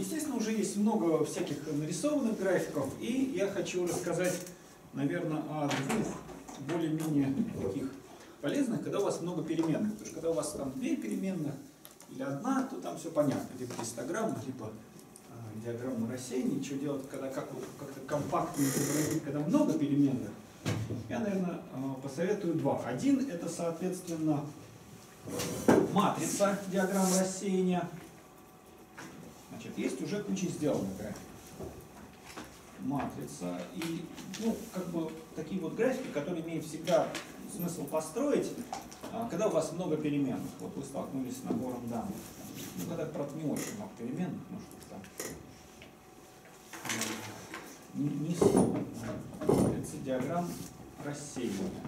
Естественно, уже есть много всяких нарисованных графиков, и я хочу рассказать, наверное, о двух более-менее таких полезных, когда у вас много переменных. Потому что когда у вас там две переменных или одна, то там все понятно. Либо гистограмма, либо э, диаграмма рассеяния. Что делать, когда как, как-то компактно изобразить, когда много переменных. Я, наверное, э, посоветую два. Один это, соответственно, матрица диаграмм рассеяния. Значит, есть уже куча сделанных графиков. Матрица. И, ну, как бы такие вот графики, которые имеют всегда смысл построить, а, когда у вас много переменных. Вот вы столкнулись с набором данных. Ну, когда, правда, не очень много переменных, ну что там. Не, не матрица диаграмм рассеивания.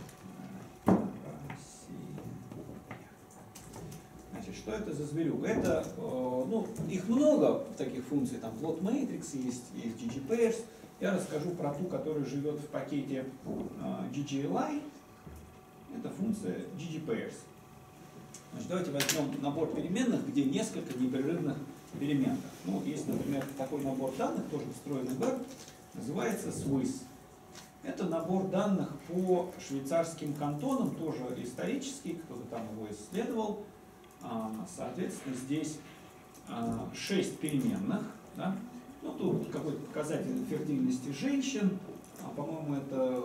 Значит, что это за зверюга? Это, э, ну, их много таких функций, там plot matrix есть, есть ggpairs. Я расскажу про ту, которая живет в пакете э, ggli. Это функция ggpairs. Значит, давайте возьмем набор переменных, где несколько непрерывных переменных. Ну, есть, например, такой набор данных, тоже встроенный веб, называется Swiss. Это набор данных по швейцарским кантонам, тоже исторический, кто-то там его исследовал. А, соответственно, здесь 6 а, переменных. Да? Ну, тут какой-то показатель фертильности женщин. А, по-моему, это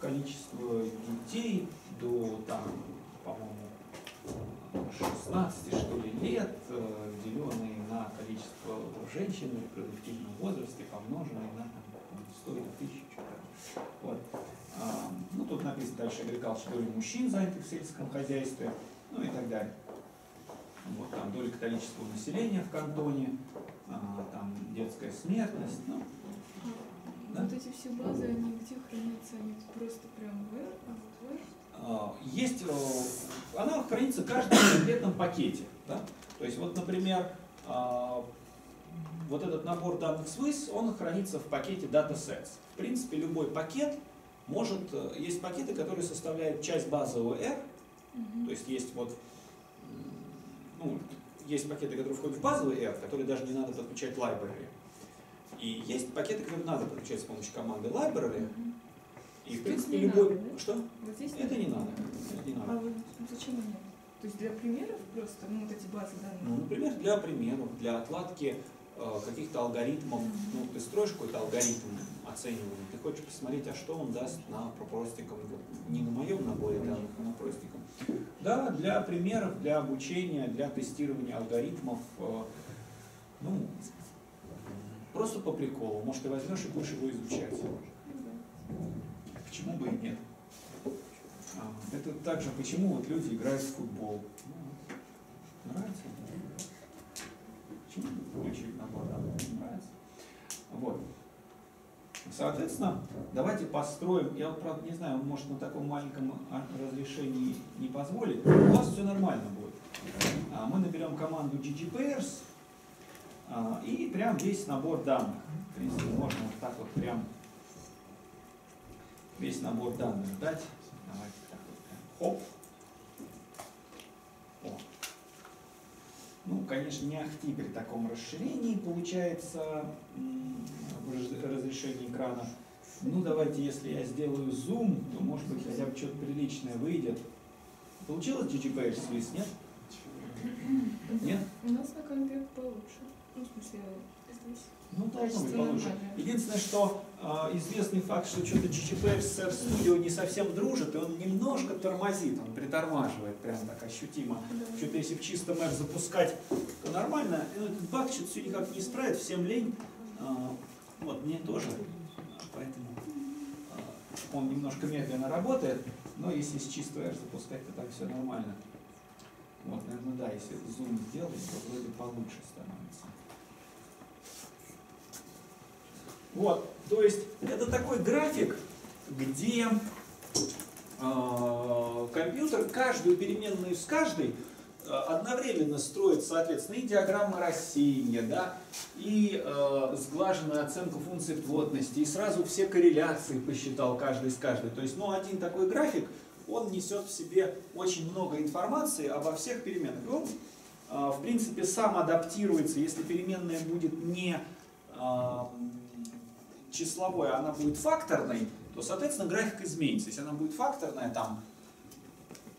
количество детей до, там, по-моему, 16 что ли, лет, э, деленные на количество женщин в репродуктивном возрасте, помноженные на там, 100 или 1000. Вот. Ну, тут написано дальше агрегал доля мужчин, занятых в сельском хозяйстве, ну и так далее доля количества населения в кантоне, а, там детская смертность. Ну, а, да? Вот эти все базы, они где хранятся? Они просто прям в а, есть, э, она хранится в каждом конкретном пакете. Да? То есть вот, например, а, вот этот набор данных Swiss, он хранится в пакете datasets. В принципе, любой пакет может, э, есть пакеты, которые составляют часть базового R, угу. то есть есть вот ну, есть пакеты, которые входят в базовый R, которые даже не надо подключать library. И есть пакеты, которые надо подключать с помощью команды library. И, в принципе, любой... Надо, да? Что? Вот здесь это не надо. Это не надо. А вот зачем они? То есть для примеров просто, ну, вот эти базы данных? Ну, например, для примеров, для отладки каких-то алгоритмов. Ну, ты строишь какой-то алгоритм оценивания, ты хочешь посмотреть, а что он даст на простеньком, не на моем наборе данных, а на простеньком. Да, для примеров, для обучения, для тестирования алгоритмов, э, ну, просто по приколу. Может, ты возьмешь и будешь его изучать. Почему бы и нет? А, это также, почему вот люди играют в футбол. Ну, нравится? Почему набор данных? Нравится? Вот. Соответственно, давайте построим, я вот, правда, не знаю, он может на таком маленьком разрешении не позволит, у вас все нормально будет. А, мы наберем команду ggpairs а, и прям весь набор данных. В принципе, можно вот так вот прям весь набор данных дать. Давайте так вот прям хоп. О. Ну, конечно, не ахти при таком расширении получается разрешение экрана. Ну, давайте, если я сделаю зум, то, может быть, хотя бы что-то приличное выйдет. Получилось GGPH Swiss, нет? Нет? У нас на компе получше. Ну, в смысле, здесь. Ну, должно быть получше. Единственное, что известный факт, что что-то GGPR с Studio не совсем дружит, и он немножко тормозит, он притормаживает прям так ощутимо. Да. Что-то если в чистом R запускать, то нормально. Но этот баг что-то все никак не исправит, всем лень. Э, вот, мне тоже, поэтому э, он немножко медленно работает, но если с чистого R запускать, то так все нормально. Вот, наверное, да, если зум сделать, то вроде получше становится. Вот, то есть это такой график, где э, компьютер каждую переменную с каждой Э, одновременно строит, соответственно, и диаграммы рассеяния, да, и э, сглаженную оценку функции плотности, и сразу все корреляции посчитал каждый с каждой. То есть, ну, один такой график, он несет в себе очень много информации обо всех переменных. И он, э, в принципе, сам адаптируется, если переменная будет не э, числовой, она будет факторной, то, соответственно, график изменится. Если она будет факторная, там,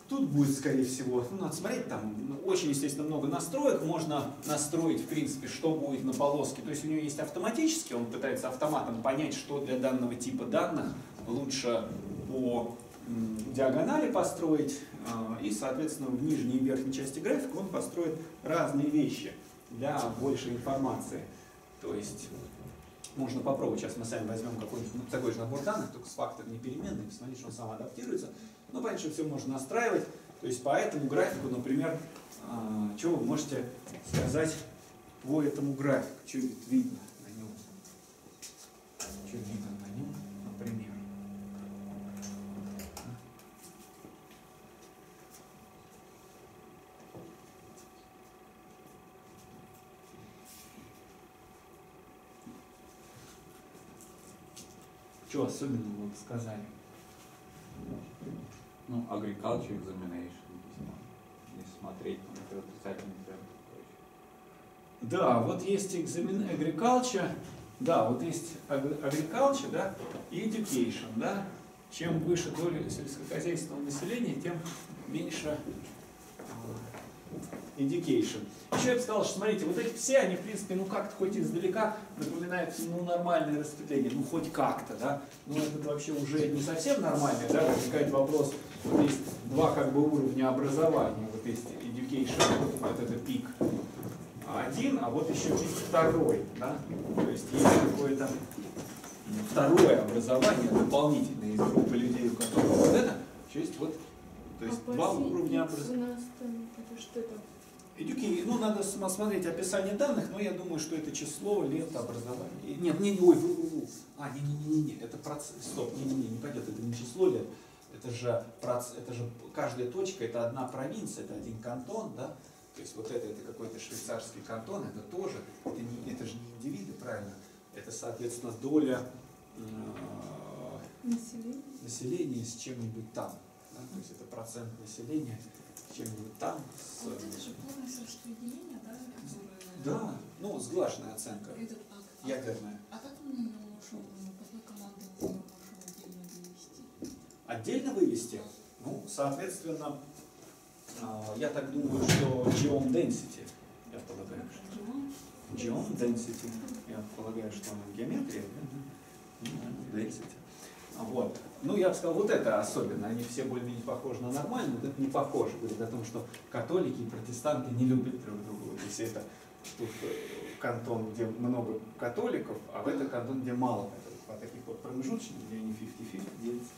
тут будет, скорее всего, ну, надо смотреть, там ну, очень, естественно, много настроек, можно настроить, в принципе, что будет на полоске. То есть у него есть автоматически, он пытается автоматом понять, что для данного типа данных лучше по диагонали построить, а, и, соответственно, в нижней и верхней части графика он построит разные вещи для большей информации. То есть можно попробовать. Сейчас мы сами возьмем какой-нибудь ну, такой же набор данных, только с факторами переменной, посмотреть, что он сам адаптируется. Но понятно, что все можно настраивать. То есть по этому графику, например, а, что вы можете сказать по этому графику, что видно на нем? Что видно на нем, например? Вы бы сказали? Ну, agriculture examination, если смотреть, это отрицательный тренд. Да, вот есть экзамен agriculture, да, вот есть ag- agriculture, да, и education, да. Чем выше доля сельскохозяйственного населения, тем меньше education. Еще я бы сказал, что смотрите, вот эти все, они в принципе, ну как-то хоть издалека напоминают ну, нормальное распределение, ну хоть как-то, да. Но это вообще уже не совсем нормальное, да, возникает вопрос, вот есть два как бы уровня образования, вот есть education, вот это пик один, а вот еще пик второй, да. То есть есть какое-то второе образование дополнительное из группы людей, у которых вот это, еще есть вот, то есть а два уровня образования. там, это Education, ну надо см- смотреть описание данных, но я думаю, что это число лет образования. И- Нет, не, не, ой, вру, вру, вру. А, не, не, не, не, это процесс, стоп, не, не, не, не пойдет, это не число лет, это же, проц- это же каждая точка, это одна провинция, это один кантон, да, то есть вот это, это какой-то швейцарский кантон, это тоже, это, не, это же не индивиды, правильно, это, соответственно, доля э, Население? населения с чем-нибудь там, да, то есть это процент населения чем-нибудь там, с, Вот это же полность распределения, да, которое... Да, ну, сглаженная оценка. А- ядерная. А как мы можем, ну, какой командой мы можем отдельно вывести? Отдельно вывести? Ну, соответственно, а, я так думаю, что geom density, я полагаю. Geom density, я полагаю, что она геометрия, да? Ну, density. Вот. Ну, я бы сказал, вот это особенно, они все более-менее похожи на нормальные, вот это не похоже, говорит о том, что католики и протестанты не любят друг друга. Есть это тут э, кантон, где много католиков, а в это кантон, где мало католиков. А таких вот промежуточных, где они 50-50 делятся,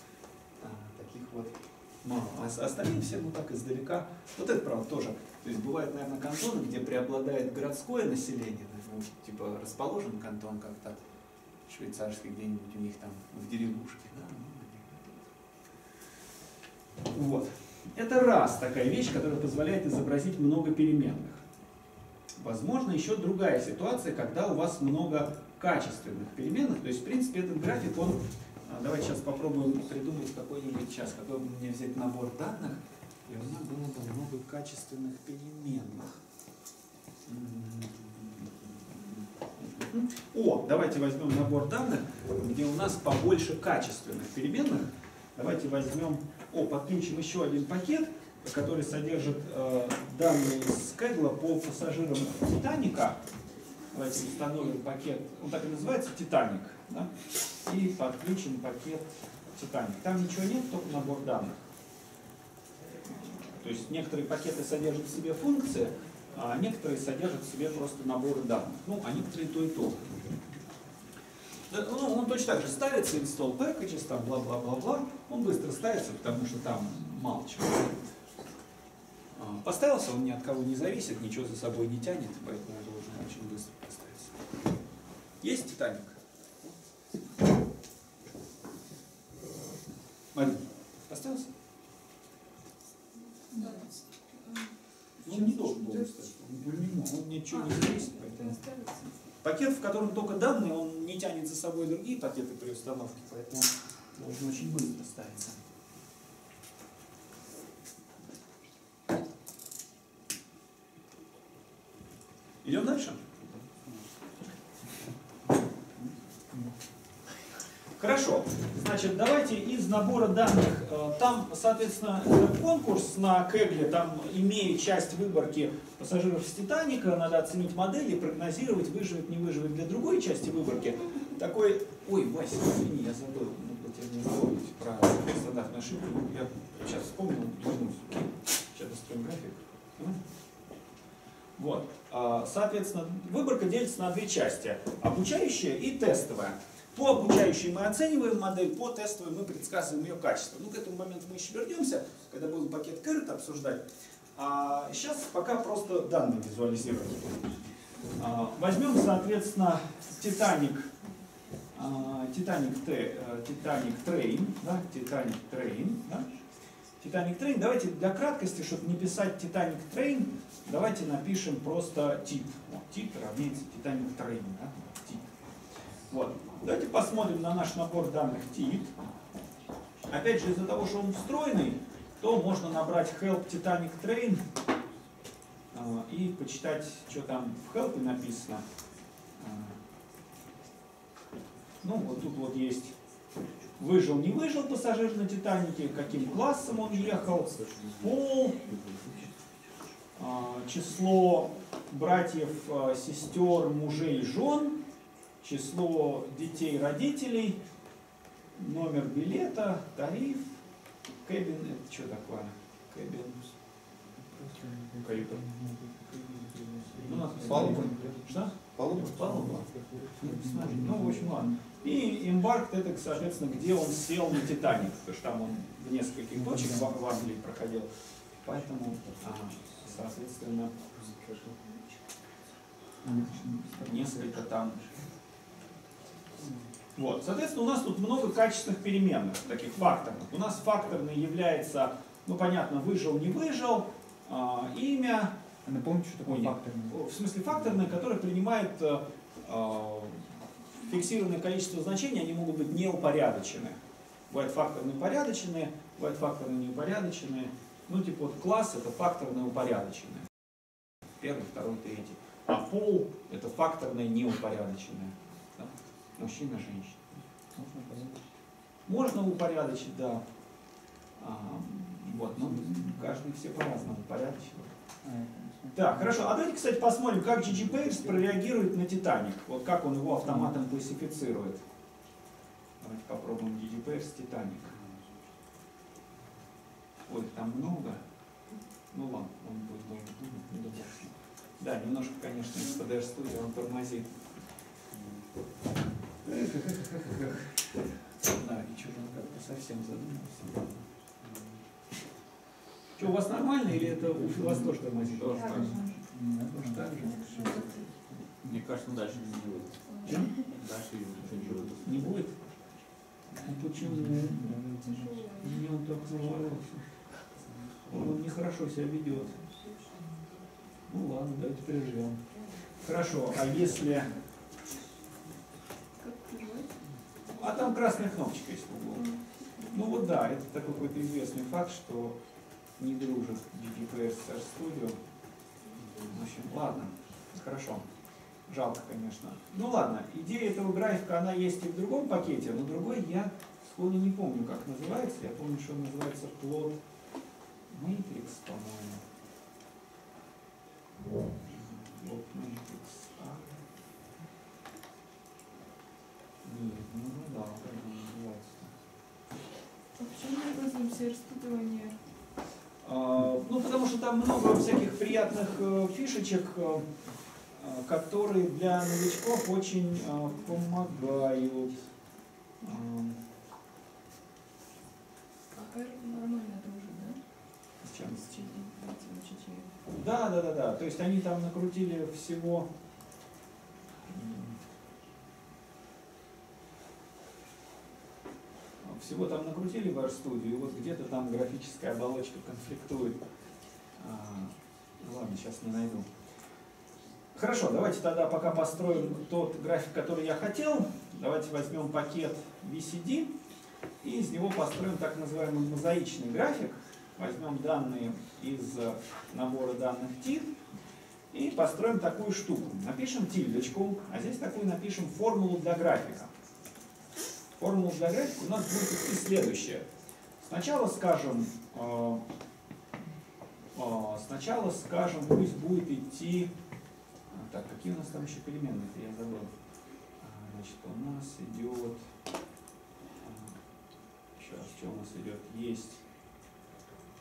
а, таких вот мало. А остальные все, ну так, издалека. Вот это, правда, тоже. То есть бывают, наверное, кантоны, где преобладает городское население, ну, типа расположен кантон как-то швейцарский где-нибудь у них там в деревушке. Да? ну, Вот. Это раз такая вещь, которая позволяет изобразить много переменных. Возможно, еще другая ситуация, когда у вас много качественных переменных. То есть, в принципе, этот график, он... а, Давайте сейчас попробуем придумать какой-нибудь сейчас, какой бы мне взять набор данных, и у меня было бы много качественных переменных. О, давайте возьмем набор данных, где у нас побольше качественных переменных. Давайте возьмем, о, подключим еще один пакет, который содержит э, данные из Кэгла по пассажирам Титаника. Давайте установим пакет, он так и называется, Титаник. Да? И подключим пакет Титаник. Там ничего нет, только набор данных. То есть некоторые пакеты содержат в себе функции, а некоторые содержат в себе просто наборы данных. Ну, а некоторые то и то. Ну, он точно так же ставится, install packages, там бла-бла-бла-бла. Он быстро ставится, потому что там мало чего. А, Поставился, он ни от кого не зависит, ничего за собой не тянет, поэтому должен очень быстро поставиться. Есть Титаник? Марин, поставился? Да. Ну, он не должен был ставить. Он, он ничего не зависит, поэтому... Пакет, в котором только данные, он не тянет за собой другие пакеты при установке, поэтому должен очень быстро ставиться. Идем дальше? Хорошо. Значит, давайте из набора данных. э, Там, соответственно, конкурс на Кегле, там имея часть выборки пассажиров с Титаника, надо оценить модели, прогнозировать, выживет, не выживет для другой части выборки. Такой, ой, Вася, извини, я забыл, надо тебе не забыть про стандартную ошибку. Я сейчас вспомнил, вернусь. Сейчас достроим график. Ну. Вот. А, Соответственно, выборка делится на две части. Обучающая и тестовая. По обучающей мы оцениваем модель, по тестовой мы предсказываем ее качество. Ну, к этому моменту мы еще вернемся, когда будем пакет caret обсуждать. А сейчас пока просто данные визуализируем. А, Возьмем, соответственно, Titanic, Titanic, Titanic train, да, Titanic train, да, Titanic train. Давайте для краткости, чтобы не писать Titanic train, давайте напишем просто тип. Вот, тип равняется Titanic train, да, тип. Вот. Давайте посмотрим на наш набор данных тип. Опять же, из-за того, что он встроенный, то можно набрать help Titanic train а, и почитать, что там в help написано. А, Ну, вот тут вот есть выжил, не выжил пассажир на Титанике, каким классом он ехал, пол, а, число братьев, сестер, мужей, жен, число детей, родителей, номер билета, тариф, кэбин, это что такое? Кэбин. Ну, нас Палуба. Что? Палуба? Палуба. Смотри, Ну, в общем, ладно. И имбарк это, соответственно, где он сел на Титаник, потому что там он в нескольких точек в в Англии проходил. Поэтому, а, соответственно, несколько там. Вот, соответственно, у нас тут много качественных переменных, таких факторных. У нас факторный является, ну, понятно, выжил, не выжил, а, имя, А напомните, что такое факторный? в смысле факторные, которые принимают э, э, фиксированное количество значений, они могут быть неупорядочены. Бывают факторные упорядоченные, бывают факторные неупорядоченные. Ну, типа вот класс это факторные упорядоченные. Первый, второй, третий. А пол это факторные неупорядоченные. Мужчина, женщина. Можно понять. Можно упорядочить, да. А, вот, но каждый все по-разному упорядочивает. А. Так, хорошо. А давайте, кстати, посмотрим, как GG Pairs прореагирует на Титаник. Вот как он его автоматом классифицирует. Давайте попробуем GG Pairs Титаник. Ой, там много. Ну ладно, он будет много. Ну, да, Да, немножко, конечно, из PDR Studio он тормозит. Да, и что-то он как-то совсем задумался. Что, у вас нормально или это у вас тоже тормозит? Тоже так. Тоже же? Мне кажется, дальше не будет. Чем? Дальше ничего не будет. Не будет? Ну почему? Мне он так нажрался. Он нехорошо себя ведет. Ну ладно, давайте переживем. Хорошо, а если... Как прервать? А там красная кнопочка есть в углу. Ну вот да, это такой какой-то известный факт, что не дружит GDPR с RStudio. В общем, ладно, хорошо. Жалко, конечно. Ну ладно, идея этого графика, она есть и в другом пакете, но другой я сходу не помню, как называется. Я помню, что он называется плод Matrix, по-моему. Плод Matrix. А. Нет, ну да, как он называется. А почему мы пользуемся распутыванием? А, Ну, потому что там много всяких приятных э, фишечек, э, э, которые для новичков очень э, помогают. А R нормально дружит, да? с чем? С. Да, да, да, да. То есть они там накрутили всего. Всего там накрутили в RStudio, и вот где-то там графическая оболочка конфликтует. А, ладно, сейчас не найду. Хорошо, давайте тогда пока построим тот график, который я хотел. Давайте возьмем пакет VCD и из него построим так называемый мозаичный график. Возьмем данные из э, набора данных TIFF и построим такую штуку. Напишем тильдочку, а здесь такую напишем формулу для графика. Формула для графика у нас будет идти следующее. Сначала скажем, э, э, сначала скажем, пусть будет идти, а, так, какие у нас там еще переменные-то, я забыл. А, Значит, у нас идет, сейчас, что у нас идет, есть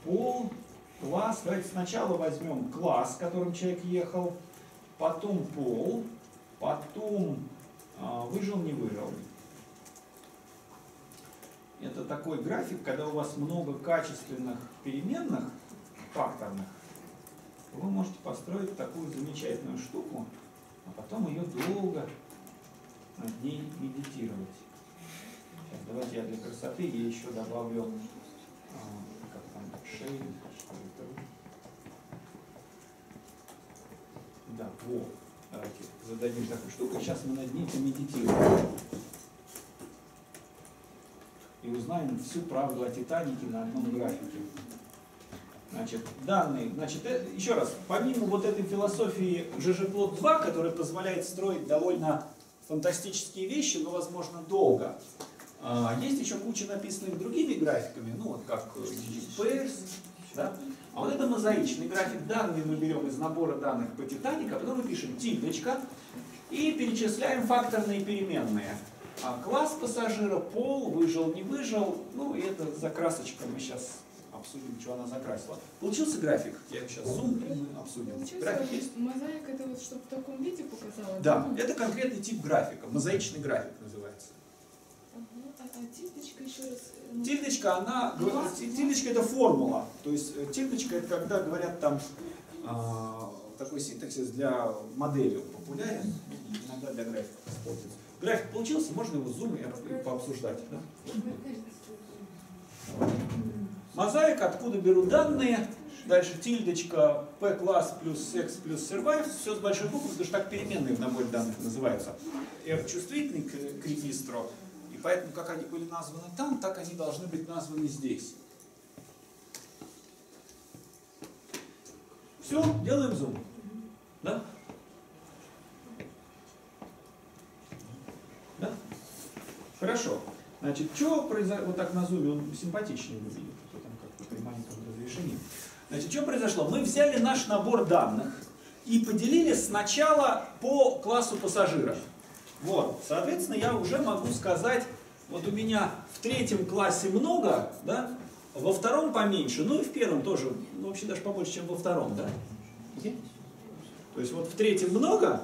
пол, класс. Давайте сначала возьмем класс, в котором человек ехал, потом пол, потом а, выжил, не выжил. Это такой график, когда у вас много качественных переменных, факторных, вы можете построить такую замечательную штуку, а потом ее долго над ней медитировать. Сейчас, давайте я для красоты ей еще добавлю а, как там, шейдинг, что это? Да, вот. Давайте зададим такую штуку. Сейчас мы над ней помедитируем. И узнаем всю правду о Титанике на одном графике. Значит, данные, значит, э, еще раз, помимо вот этой философии ЖЖ-плот 2, которая позволяет строить довольно фантастические вещи, но, возможно, долго, а, есть еще куча написанных другими графиками, ну, вот как DigiPairs, да? А вот это мозаичный график. Данные мы берем из набора данных по Титанику, а потом мы пишем тильдочка и перечисляем факторные переменные. А класс пассажира, пол, выжил, не выжил, ну и это закрасочка мы сейчас обсудим, что она закрасила. Получился график? Я сейчас зум и мы обсудим. Получается, График есть? мозаика это вот чтобы в таком виде показала? Да, это конкретный тип графика, мозаичный график называется. Ага, А, а тильдочка еще раз. э, ну, Тильдочка, она, Класс. тильдочка это формула. То есть э, тильдочка это когда говорят там а, такой синтаксис для модели популярен, иногда для графика используется. График получился, можно его зум и об- и пообсуждать. да? Мозаика, откуда беру данные, дальше тильдочка p класс плюс x плюс survive, все с большой буквы, потому что так переменные в наборе данных называются. R чувствительный к, к регистру, и поэтому как они были названы там, так они должны быть названы здесь. Все, делаем зум. Да? Хорошо. Значит, что произошло, вот так на зуме, он симпатичнее выглядит, а то там как при маленьком разрешении. Значит, что произошло? Мы взяли наш набор данных и поделили сначала по классу пассажира. Вот, соответственно, я уже могу сказать, вот у меня в третьем классе много, да, во втором поменьше, ну и в первом тоже, ну вообще даже побольше, чем во втором, да? То есть вот в третьем много,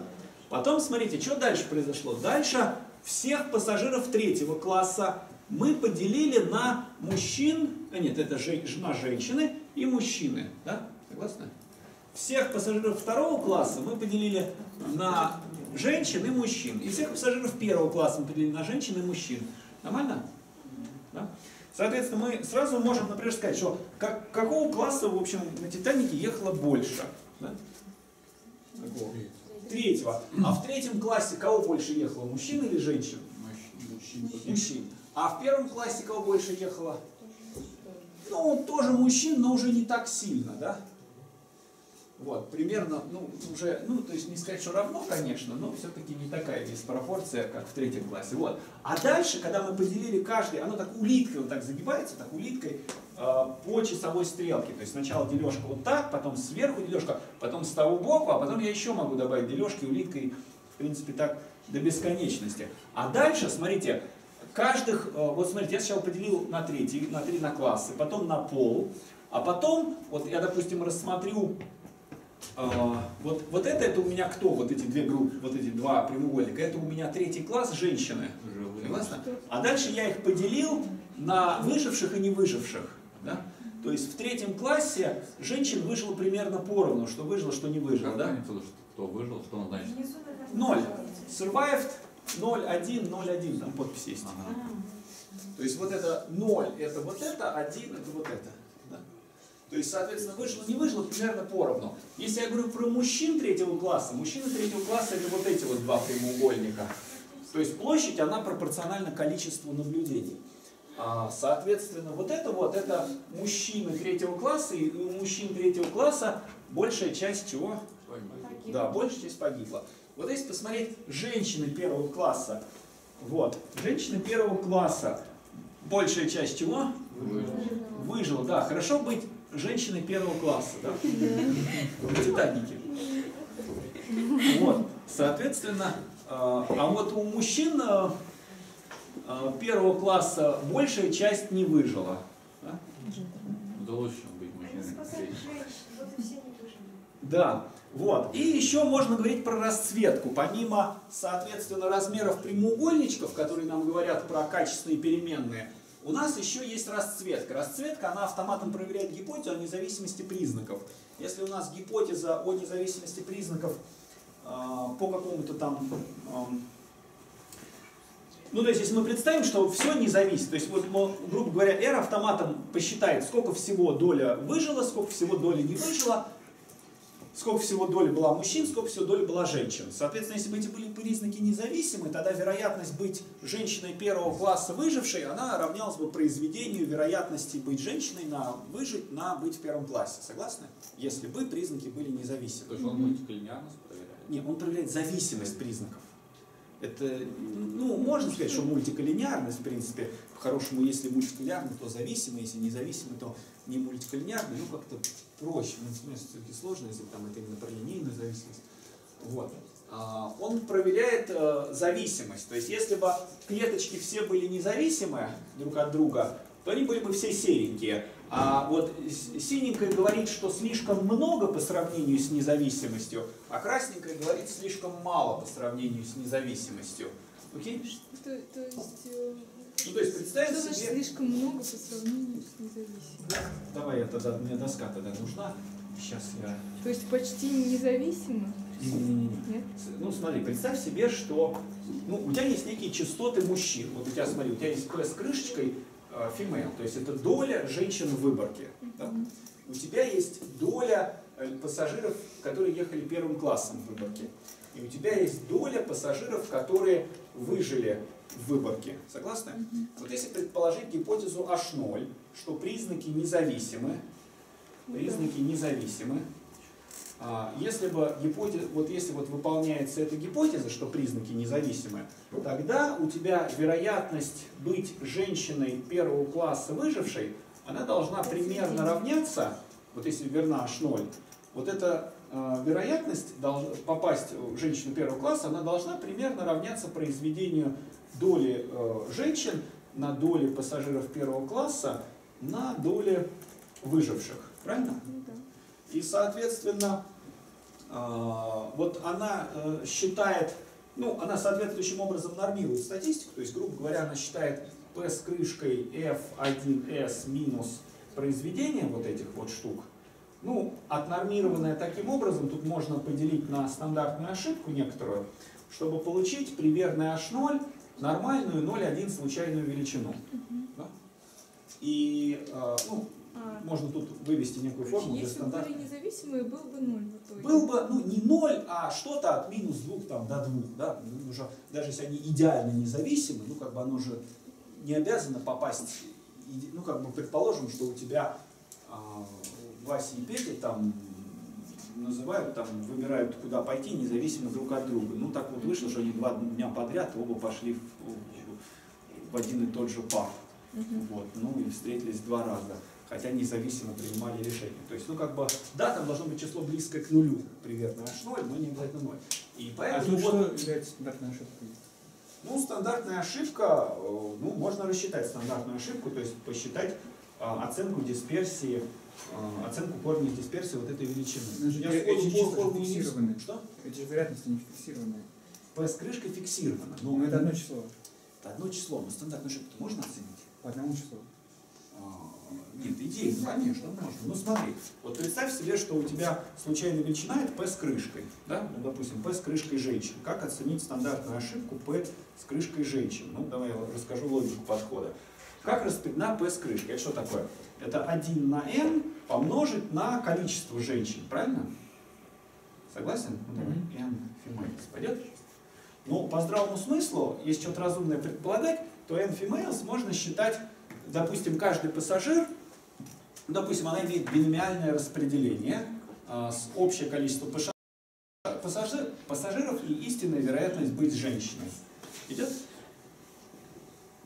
потом смотрите, что дальше произошло. Дальше всех пассажиров третьего класса мы поделили на мужчин, а нет, это жен- жена женщины и мужчины, да? Согласны? Всех пассажиров второго класса мы поделили на женщин и мужчин. И всех пассажиров первого класса мы поделили на женщин и мужчин. Нормально? Да? Соответственно, мы сразу можем, например, сказать, что как, какого класса, в общем, на Титанике ехало больше. Да? Какого? Третьего. А в третьем классе кого больше ехало, мужчин или женщин? Мужчин. А в первом классе кого больше ехало? Ну, тоже мужчин, но уже не так сильно, да? Вот, примерно, ну, уже, ну, то есть не сказать, что равно, конечно, но все-таки не такая диспропорция, как в третьем классе. Вот. А дальше, когда мы поделили каждый, оно так улиткой вот так загибается, так улиткой э, по часовой стрелке. То есть сначала дележка вот так, потом сверху дележка, потом с того боку, а потом я еще могу добавить дележки улиткой, в принципе, так до бесконечности. А дальше, смотрите, каждых, э, вот смотрите, я сначала поделил на третий, на три на классы, потом на пол, а потом, вот я, допустим, рассмотрю вот, вот это, это у меня кто? Вот эти две группы, вот эти два прямоугольника. Это у меня третий класс женщины. Согласна? А дальше я их поделил на выживших и не выживших. Да? То есть в третьем классе женщин выжило примерно поровну, что выжило, что не выжило. Как Да? кто выжил, что он значит? Ноль. Survived 0, 1, 0, 1. Там подпись есть. Ага. То есть вот это 0, это вот это, 1, это вот это. То есть, соответственно, выжило, не выжило, примерно поровну. Если я говорю про мужчин третьего класса, мужчины третьего класса это вот эти вот два прямоугольника. То есть площадь, она пропорциональна количеству наблюдений. А, Соответственно, вот это вот, это мужчины третьего класса, и у мужчин третьего класса большая часть чего? Поймали. Да, большая часть погибла. Вот если посмотреть женщины первого класса, вот, женщины первого класса, большая часть чего? Выжила, да. Хорошо быть женщиной первого класса, да? В Титанике. Вот, соответственно, э, а вот у мужчин э, э, первого класса большая часть не выжила. да? Да лучше быть мужчиной. Спасать женщин, вот и все не выжили. Да, вот. И еще можно говорить про расцветку. Помимо, соответственно, размеров прямоугольничков, которые нам говорят про качественные переменные, у нас еще есть расцветка. Расцветка, она автоматом проверяет гипотезу о независимости признаков. Если у нас гипотеза о независимости признаков э, по какому-то там... эм, ну, то есть, если мы представим, что все не зависит, то есть, вот, грубо говоря, R автоматом посчитает, сколько всего доля выжила, сколько всего доля не выжила, сколько всего доли была мужчин, сколько всего доли была женщин. Соответственно, если бы эти были признаки независимы, тогда вероятность быть женщиной первого класса выжившей, она равнялась бы произведению вероятности быть женщиной на выжить на быть в первом классе. Согласны? Если бы признаки были То независимы. есть он мультиколлинеарность проверяет. Нет, он проверяет зависимость признаков. Это, ну, можно сказать, что мультиколлинеарность, в принципе, по-хорошему, если мультиколлинеарный, то зависимый, если независимый, то не мультиколлинеарный, ну, как-то проще, ну, смысле, все-таки сложно, если там это именно про линейную зависимость. Вот. А, Он проверяет э, зависимость, то есть если бы клеточки все были независимы друг от друга, то они были бы все серенькие. А вот синенькая говорит, что слишком много по сравнению с независимостью, а красненькая говорит слишком мало по сравнению с независимостью. Окей? То, то есть, э, Ну, то есть представим что себе... слишком много по сравнению с независимым? Давай я тогда, мне доска тогда нужна. Сейчас я... То есть почти независимо? Нет? Ну, смотри, представь себе, что ну, у тебя есть некие частоты мужчин. Вот у тебя, смотри, у тебя есть P с крышечкой female, то есть это доля женщин в выборке. да? У тебя есть доля э, пассажиров, которые ехали первым классом в выборке. И у тебя есть доля пассажиров, которые выжили в выборке. Согласны? Вот если предположить гипотезу H0, что признаки независимы, признаки независимы, Если бы гипотеза, вот если вот выполняется эта гипотеза, что признаки независимы, тогда у тебя вероятность быть женщиной первого класса выжившей, она должна примерно равняться, вот если верна H0, вот эта э, вероятность долж- попасть в женщину первого класса, она должна примерно равняться произведению доли э, женщин на доли пассажиров первого класса на доли выживших. Правильно? Ну да. И, соответственно, а, вот она э, считает, ну, она соответствующим образом нормирует статистику, то есть, грубо говоря, она считает P с крышкой F1S минус произведение вот этих вот штук. Ну, отнормированное таким образом, тут можно поделить на стандартную ошибку некоторую, чтобы получить при верной H0 нормальную 0,1 случайную величину. Да? И, э, ну, А, можно тут вывести некую для если бы были независимые, был бы ноль в итоге. Был бы, ну, не ноль, а что-то от минус двух там, до двух, да, Ну, уже, даже если они идеально независимы, ну, как бы оно же не обязано попасть, ну, как бы предположим, что у тебя а, Вася и Петя там называют, там, выбирают, куда пойти, независимо друг от друга. Ну, так вот вышло, что они два дня подряд оба пошли в, в- один и тот же парк. Мгм. Вот, ну и встретились два раза, хотя независимо принимали решение. То есть, ну как бы, да, там должно быть число близкое к нулю, примерно аж ноль, но не обязательно ноль. И А поэтому тут вот, что является стандартной ошибкой? ну, стандартная ошибка, э, ну, можно рассчитать стандартную ошибку, то есть посчитать а, оценку дисперсии, а, оценку корня дисперсии вот этой величины. Ну, Я эти числа же фиксированы. Что? Эти же вероятности не фиксированные. P с крышкой фиксировано. Но Ну, это одно число. это одно число, но стандартную ошибку можно оценить? По одному числу. Нет, идейно, конечно, можно. Ну смотри, вот представь себе, что у тебя случайная величина это P с крышкой. Да? Ну, допустим, P с крышкой женщин. Как оценить стандартную ошибку P с крышкой женщин? Ну, давай я расскажу логику подхода. Как распределена P с крышкой? Это что такое? Это 1 на n помножить на количество женщин, правильно? Согласен? Ну, давай, Мгм. n females. Пойдет? Ну, по здравому смыслу, если что-то разумное предполагать, то n females можно считать, допустим, каждый пассажир, допустим, она имеет биномиальное распределение, а, с общее количество пассажир, пассажир, пассажиров и истинная вероятность быть женщиной. Идет?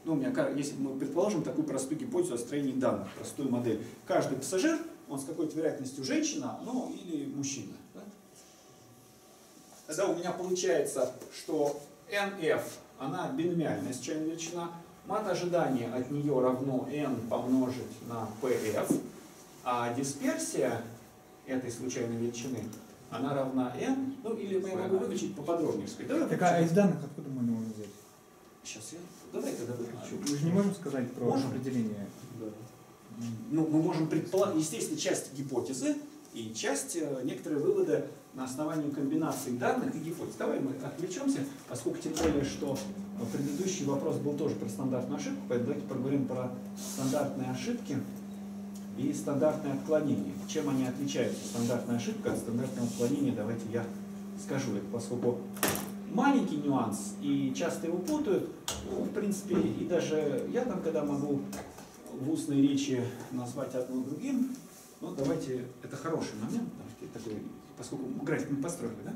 Ну, у меня, если мы предположим такую простую гипотезу о строении данных, простую модель. Каждый пассажир, он с какой-то вероятностью женщина, ну, или мужчина. да? Тогда у меня получается, что NF, она биномиальная случайная величина, мат ожидания от нее равно n помножить на PF, а дисперсия этой случайной величины, она равна n, ну или я могу выключить поподробнее сказать. Давай Так, а из данных откуда мы можем взять? Сейчас я, давай тогда выключу. Мы же не можем сказать про Можем. определение. Ну, мы можем предположить, естественно, часть гипотезы и часть, э, некоторые выводы на основании комбинации данных и гипотез. Давай мы отвлечемся, поскольку тем более, что предыдущий вопрос был тоже про стандартную ошибку, поэтому давайте поговорим про стандартные ошибки и стандартные отклонения. Чем они отличаются, стандартная ошибка от стандартного отклонения, давайте я скажу это, поскольку маленький нюанс, и часто его путают, ну, в принципе, и даже я там, когда могу в устной речи назвать одно другим, ну, давайте, это хороший момент, давайте такой, поскольку график мы построили, да?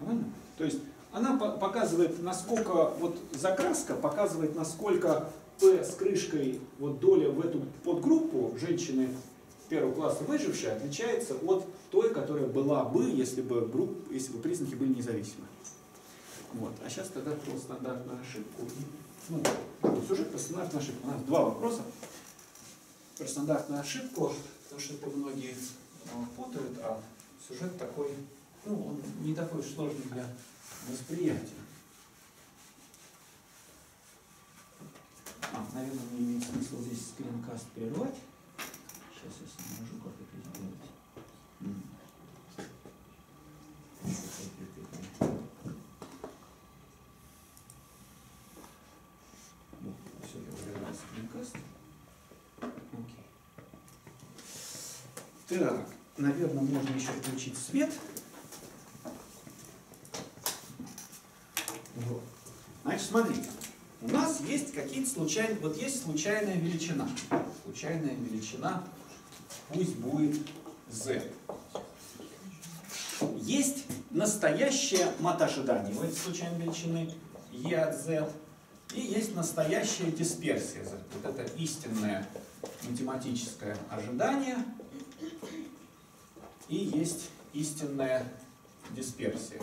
Нормально? То есть она по- показывает, насколько, вот закраска показывает, насколько П с крышкой, вот доля в эту подгруппу женщины первого класса выжившей отличается от той, которая была бы, если бы, групп, если бы признаки были независимы. Вот. А сейчас тогда про стандартную ошибку. Ну, сюжет про стандартную ошибку. У нас два вопроса про стандартную ошибку, потому что это многие э, путают, а сюжет такой, ну, он не такой уж сложный для восприятия. А, наверное, мне имеет смысл здесь скринкаст прервать. Сейчас я соображу, как это сделать. М. Что-то это- Вот, все, я прервал скринкаст. Окей. Так, наверное, можно еще включить свет. Вот. Значит, смотрите. У нас есть какие-то случайные, вот есть случайная величина. Случайная величина, пусть будет z. Есть настоящее мат ожидания у этой случайной величины e от z. И есть настоящая дисперсия z. Вот это истинное математическое ожидание. И есть истинная дисперсия.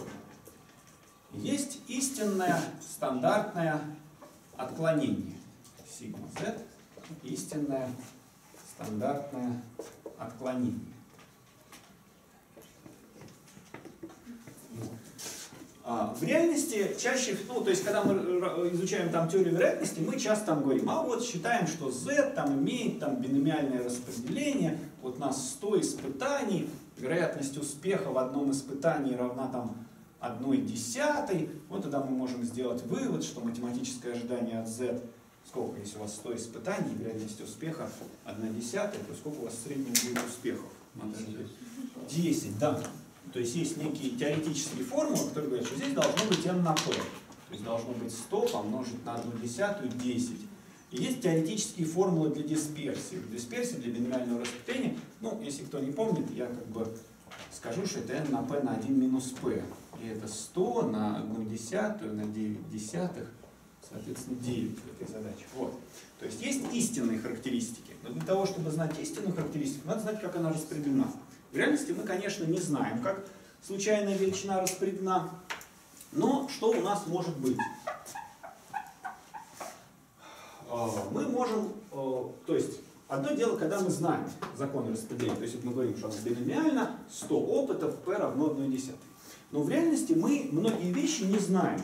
Есть истинное стандартное отклонение. Сигма z. Истинное стандартное отклонение. А, В реальности чаще, ну, то есть, когда мы изучаем там теорию вероятности, мы часто там говорим, а вот считаем, что z там имеет там биномиальное распределение, вот у нас 100 испытаний, вероятность успеха в одном испытании равна там одной десятой, вот тогда мы можем сделать вывод, что математическое ожидание от z, сколько, если у вас 100 испытаний, вероятность успеха 1 десятая, то сколько у вас в среднем будет успехов? 10, да. То есть есть некие теоретические формулы, которые говорят, что здесь должно быть n на p. То есть должно быть 100 помножить на 1 десятую 10. Есть теоретические формулы для дисперсии. Дисперсии для биномиального распределения. Ну, если кто не помнит, я как бы скажу, что это n на p на 1 минус p. И это 100 на 1 десятую на 9 десятых, соответственно, 9 в этой задаче. Вот. То есть есть истинные характеристики. Но для того, чтобы знать истинную характеристику, надо знать, как она распределена. В реальности мы, конечно, не знаем, как случайная величина распределена, но что у нас может быть? А, Мы можем, э, то есть, одно дело, когда мы знаем законы распределения, то есть мы говорим, что она биномиальна, 100 опытов, p равно 1 десятой. Но в реальности мы многие вещи не знаем.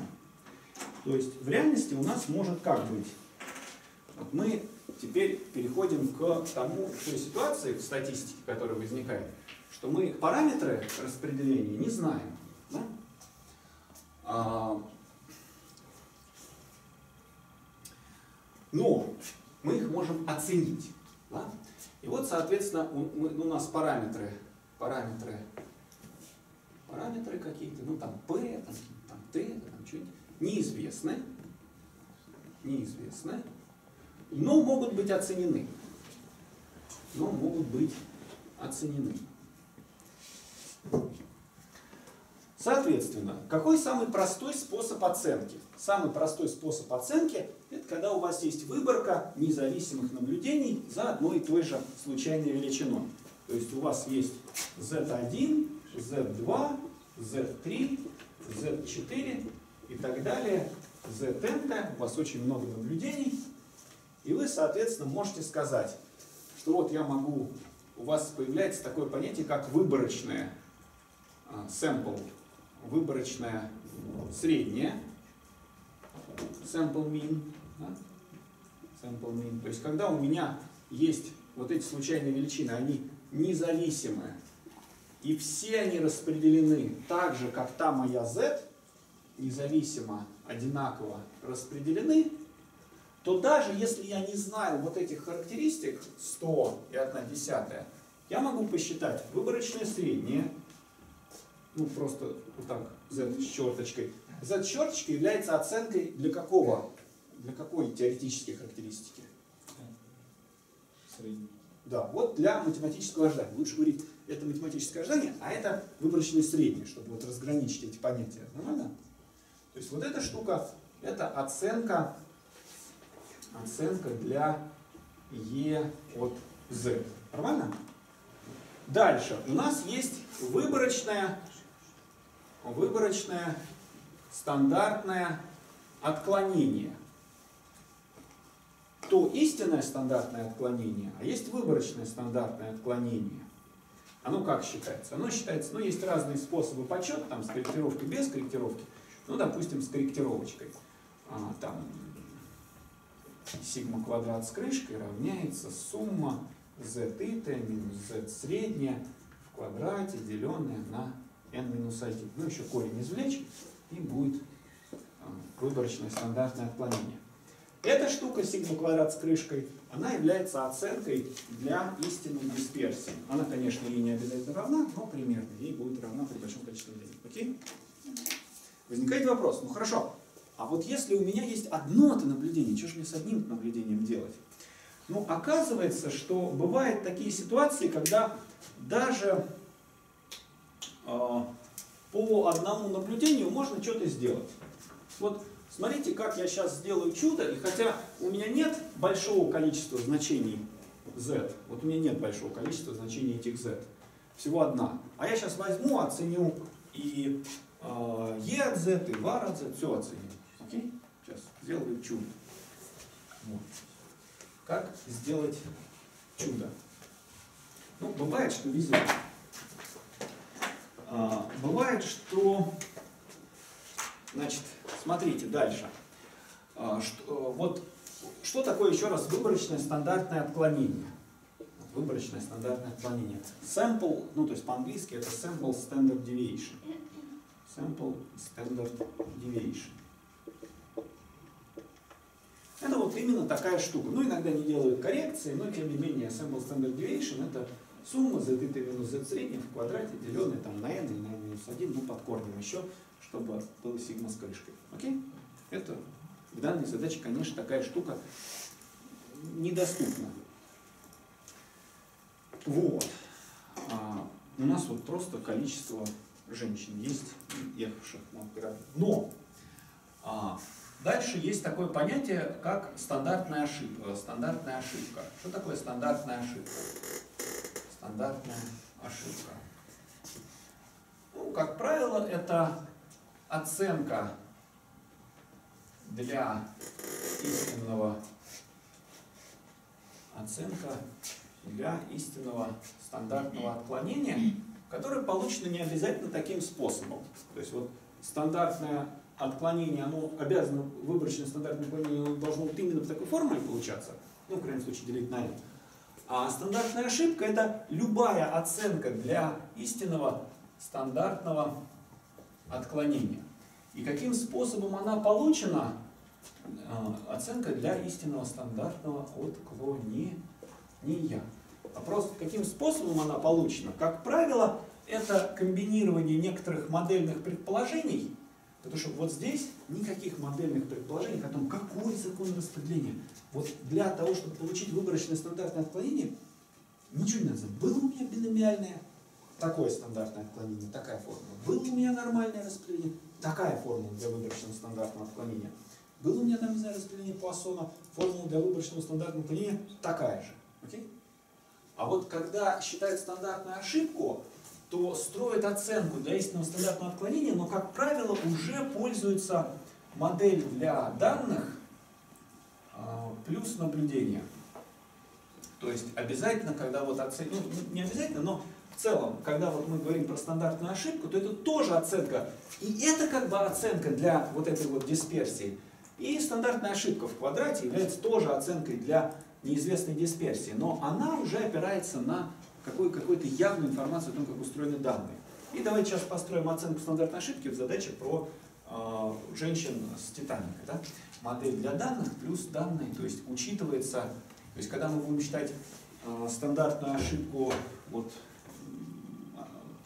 То есть в реальности у нас может как быть? Вот мы теперь переходим к тому, к той ситуации в статистике, которая возникает, что мы параметры распределения не знаем. да? Но мы их можем оценить. да? И вот, соответственно, у, у нас параметры, параметры, параметры какие-то, ну там p, там, там t, там что-нибудь, неизвестны, неизвестны, но могут быть оценены. Но могут быть оценены. Соответственно, какой самый простой способ оценки? Самый простой способ оценки – это когда у вас есть выборка независимых наблюдений за одной и той же случайной величиной. То есть у вас есть z1, z2, z3, z4 и так далее, zn, у вас очень много наблюдений, и вы, соответственно, можете сказать, что вот я могу, у вас появляется такое понятие, как выборочное а, sample, выборочное среднее, sample mean, да? sample mean. То есть, когда у меня есть вот эти случайные величины, они независимые, и все они распределены так же, как та моя z, независимо, одинаково распределены, то даже если я не знаю вот этих характеристик, 100 и 1 десятая, я могу посчитать выборочное среднее, ну просто вот так, z с черточкой. z с черточкой является оценкой для какого? Для какой теоретической характеристики? Средний. Да, вот для математического ожидания. Лучше говорить, это математическое ожидание, а это выборочное среднее, чтобы вот разграничить эти понятия. Нормально? То есть вот эта штука, это оценка, оценка для E от Z. Нормально? Дальше. У нас есть выборочное, выборочное стандартное отклонение. То истинное стандартное отклонение, а есть выборочное стандартное отклонение. Оно как считается? Оно считается, ну, есть разные способы подсчета, там, с корректировкой, без корректировки. Ну, допустим, с корректировочкой. А, там, сигма квадрат с крышкой равняется сумма z минус z средняя в квадрате, деленное на n минус 1. Ну, еще корень извлечь, и будет выборочное стандартное отклонение. Эта штука сигма квадрат с крышкой, она является оценкой для истинной дисперсии. Она, конечно, ей не обязательно равна, но примерно ей будет равна при большом количестве наблюдений. Окей? Возникает вопрос, ну хорошо, а вот если у меня есть одно-то наблюдение, что же мне с одним наблюдением делать? Ну, оказывается, что бывают такие ситуации, когда даже по одному наблюдению можно что-то сделать. Вот смотрите, как я сейчас сделаю чудо, и хотя у меня нет большого количества значений z, вот у меня нет большого количества значений этих z, всего одна, а я сейчас возьму, оценю и э, e от z, и var от z, все оценю. Окей? Сейчас сделаю чудо. Вот. Как сделать чудо? Ну, бывает, что везет. А, бывает, что, значит, смотрите дальше. А, что, вот что такое еще раз выборочное стандартное отклонение? Выборочное стандартное отклонение. Sample, ну то есть по-английски это sample standard deviation. Sample standard deviation. Это вот именно такая штука. Ну, иногда не делают коррекции, но тем не менее sample standard deviation это сумма z минус z средняя в квадрате, деленная там на n и на n минус 1, ну, под корнем еще, чтобы было сигма с крышкой. Окей? Это в данной задаче, конечно, такая штука недоступна. Вот. А, у нас вот просто количество женщин есть, ехавших в град. Но а, Дальше есть такое понятие, как стандартная ошибка. Стандартная ошибка. Что такое стандартная ошибка? Стандартная ошибка. Ну, как правило, это оценка для истинного оценка для истинного стандартного отклонения, которое получено не обязательно таким способом. То есть вот стандартная отклонение, оно обязано, выборочное стандартное отклонение оно должно вот именно в такой формуле получаться, ну, в крайнем случае, делить на n. А стандартная ошибка – это любая оценка для истинного стандартного отклонения. И каким способом она получена? А, оценка для истинного стандартного отклонения. Вопрос, каким способом она получена? Как правило, это комбинирование некоторых модельных предположений Потому что вот здесь никаких модельных предположений о том, какой закон распределения. Вот для того, чтобы получить выборочное стандартное отклонение, ничего не надо. Было у меня биномиальное, такое стандартное отклонение, такая формула. Было у меня нормальное распределение, такая формула для выборочного стандартного отклонения. Было у меня там, не знаю, распределение Пуассона, формула для выборочного стандартного отклонения такая же. Окей? А вот когда считают стандартную ошибку, то строят оценку для истинного стандартного отклонения, но, как правило, уже пользуются модель для данных а, плюс наблюдение. То есть обязательно, когда вот оценка, ну не обязательно, но в целом, когда вот мы говорим про стандартную ошибку, то это тоже оценка. И это как бы оценка для вот этой вот дисперсии. И стандартная ошибка в квадрате является тоже оценкой для неизвестной дисперсии. Но она уже опирается на какую, какую-то явную информацию о том, как устроены данные. И давайте сейчас построим оценку стандартной ошибки в задаче про э, женщин с Титаника. Да? Модель для данных плюс данные, то есть учитывается, то есть когда мы будем считать э, стандартную ошибку вот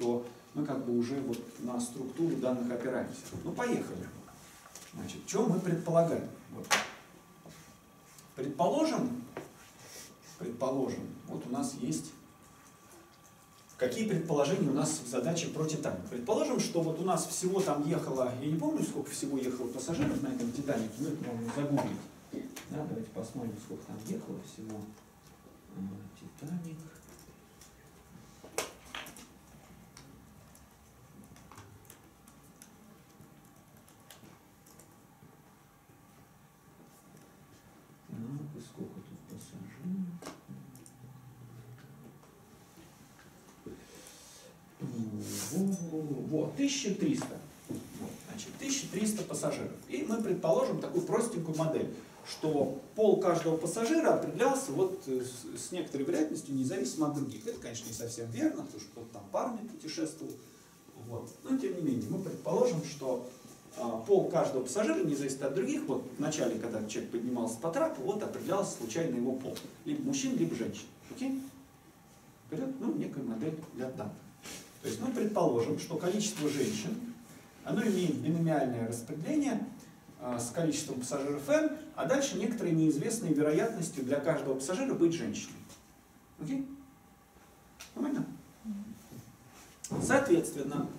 то мы как бы уже вот на структуру данных опираемся. Ну, поехали. Значит, что мы предполагаем? Вот. Предположим, предположим, вот у нас есть Какие предположения у нас в задаче про Титаник? Предположим, что вот у нас всего там ехало, я не помню, сколько всего ехало пассажиров на этом Титанике, но это можно загуглить. Да, давайте посмотрим, сколько там ехало всего. Титаник. сколько тут пассажиров? Вот, 1300. Вот, значит, 1300 пассажиров. И мы предположим такую простенькую модель, что пол каждого пассажира определялся вот э, с, некоторой вероятностью независимо от других. Это, конечно, не совсем верно, потому что кто-то там парами путешествовал. Вот. Но тем не менее, мы предположим, что а, пол каждого пассажира не зависит от других. Вот в начале, когда человек поднимался по трапу, вот определялся случайно его пол. Либо мужчин, либо женщин. Окей? Вперед, ну, некая модель для данных. То есть мы предположим, что количество женщин, оно имеет биномиальное распределение э, с количеством пассажиров n, а дальше некоторые неизвестные вероятностью для каждого пассажира быть женщиной. Окей? Нормально? Соответственно,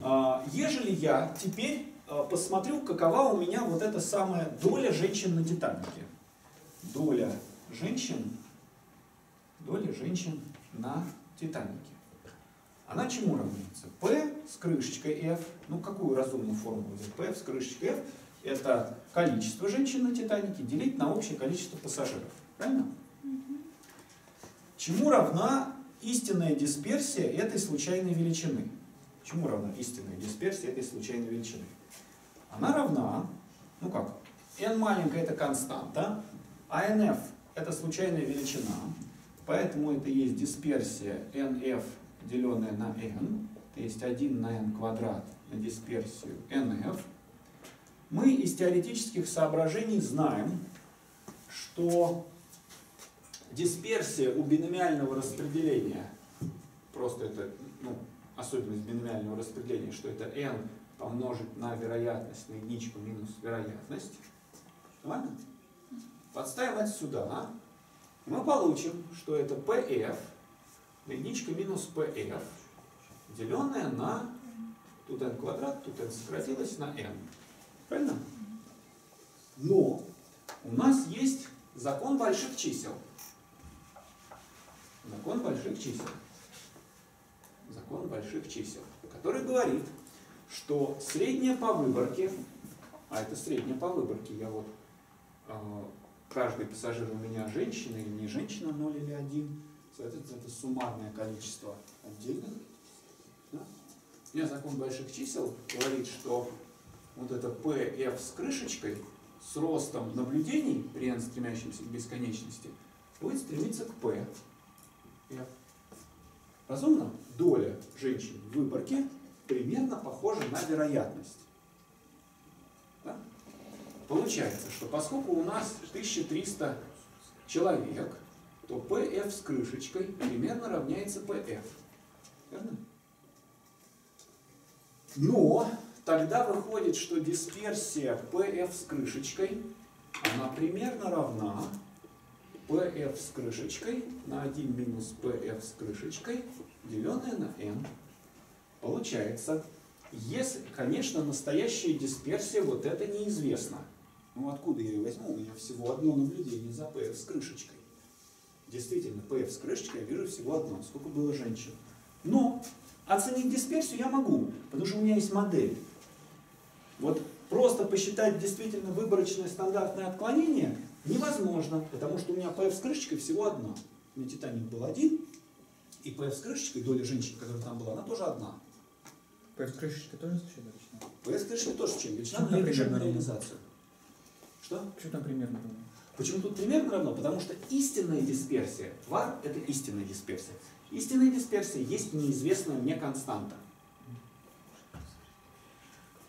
а, ежели я теперь а, посмотрю, какова у меня вот эта самая доля женщин на Титанике. Доля женщин, доля женщин на Титанике. Она чему равняется? P с крышечкой F. Ну, какую разумную формулу взять? P с крышечкой F это количество женщин на Титанике делить на общее количество пассажиров. Правильно? Чему равна истинная дисперсия этой случайной величины? Чему равна истинная дисперсия этой случайной величины? Она равна, ну как, n маленькая это константа, а nf это случайная величина, поэтому это есть дисперсия nf, деленная на n, то есть 1 на n квадрат на дисперсию nf. Мы из теоретических соображений знаем, что дисперсия у биномиального распределения, просто это ну, особенность биномиального распределения, что это n помножить на вероятность на единичку минус вероятность. Нормально? Подставим это сюда. Мы получим, что это pf, единичка минус pf, деленное на, тут n квадрат, тут n сократилось на n. Правильно? Но у нас есть закон больших чисел. Закон больших чисел закон больших чисел, который говорит, что средняя по выборке, а это средняя по выборке, я вот, э, каждый пассажир у меня женщина или не женщина, 0 или 1, соответственно, это суммарное количество отдельных. Да? У меня закон больших чисел говорит, что вот это PF с крышечкой с ростом наблюдений при n стремящемся к бесконечности будет стремиться к P. F. Разумно? Доля женщин в выборке примерно похожа на вероятность. Да? Получается, что поскольку у нас 1300 человек, то PF с крышечкой примерно равняется PF. Верно? Но тогда выходит, что дисперсия PF с крышечкой, она примерно равна PF с крышечкой на 1 минус PF с крышечкой деленное на n получается, если, конечно, настоящая дисперсия, вот это неизвестно. Ну откуда я ее возьму? У меня всего одно наблюдение за PF с крышечкой. Действительно, PF с крышечкой я вижу всего одно. Сколько было женщин. Но оценить дисперсию я могу, потому что у меня есть модель. Вот просто посчитать действительно выборочное стандартное отклонение невозможно, потому что у меня PF с крышечкой всего одна. У меня Титаник был один, и PF с крышечкой, доля женщин, которая там была, она тоже одна. Поэтому крышечка тоже случайно? PF с крышечкой тоже чем? Величина, но я решаю равно? реализацию. Что? Почему там примерно было? Почему тут примерно равно? Потому что истинная дисперсия, var это истинная дисперсия. Истинная дисперсия есть неизвестная мне константа.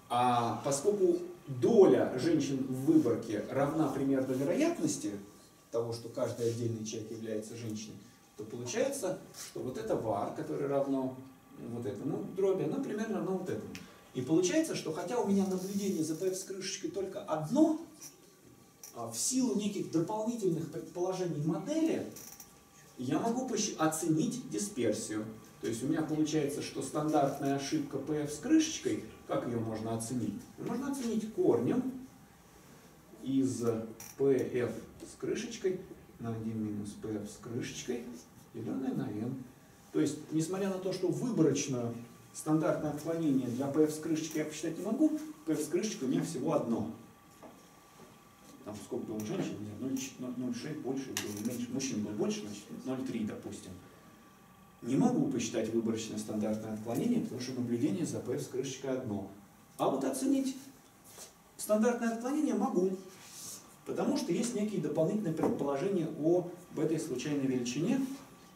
А поскольку доля женщин в выборке равна примерно вероятности того, что каждый отдельный человек является женщиной, то получается, что вот это var, которое равно вот этому дроби, оно примерно равно вот этому. И получается, что хотя у меня наблюдение за PF с крышечкой только одно, в силу неких дополнительных предположений модели, я могу оценить дисперсию. То есть у меня получается, что стандартная ошибка PF с крышечкой, как ее можно оценить? Можно оценить корнем из PF с крышечкой на 1 минус PF с крышечкой, деленное на n. То есть, несмотря на то, что выборочно стандартное отклонение для PF с крышечкой я посчитать не могу, PF с крышечкой у меня всего одно. Там сколько было женщин, не знаю, 0,6 больше, меньше, мужчин было больше, значит 0,3, допустим. Не могу посчитать выборочное стандартное отклонение, потому что наблюдение за PF с крышечкой одно. А вот оценить стандартное отклонение могу, потому что есть некие дополнительные предположения о этой случайной величине,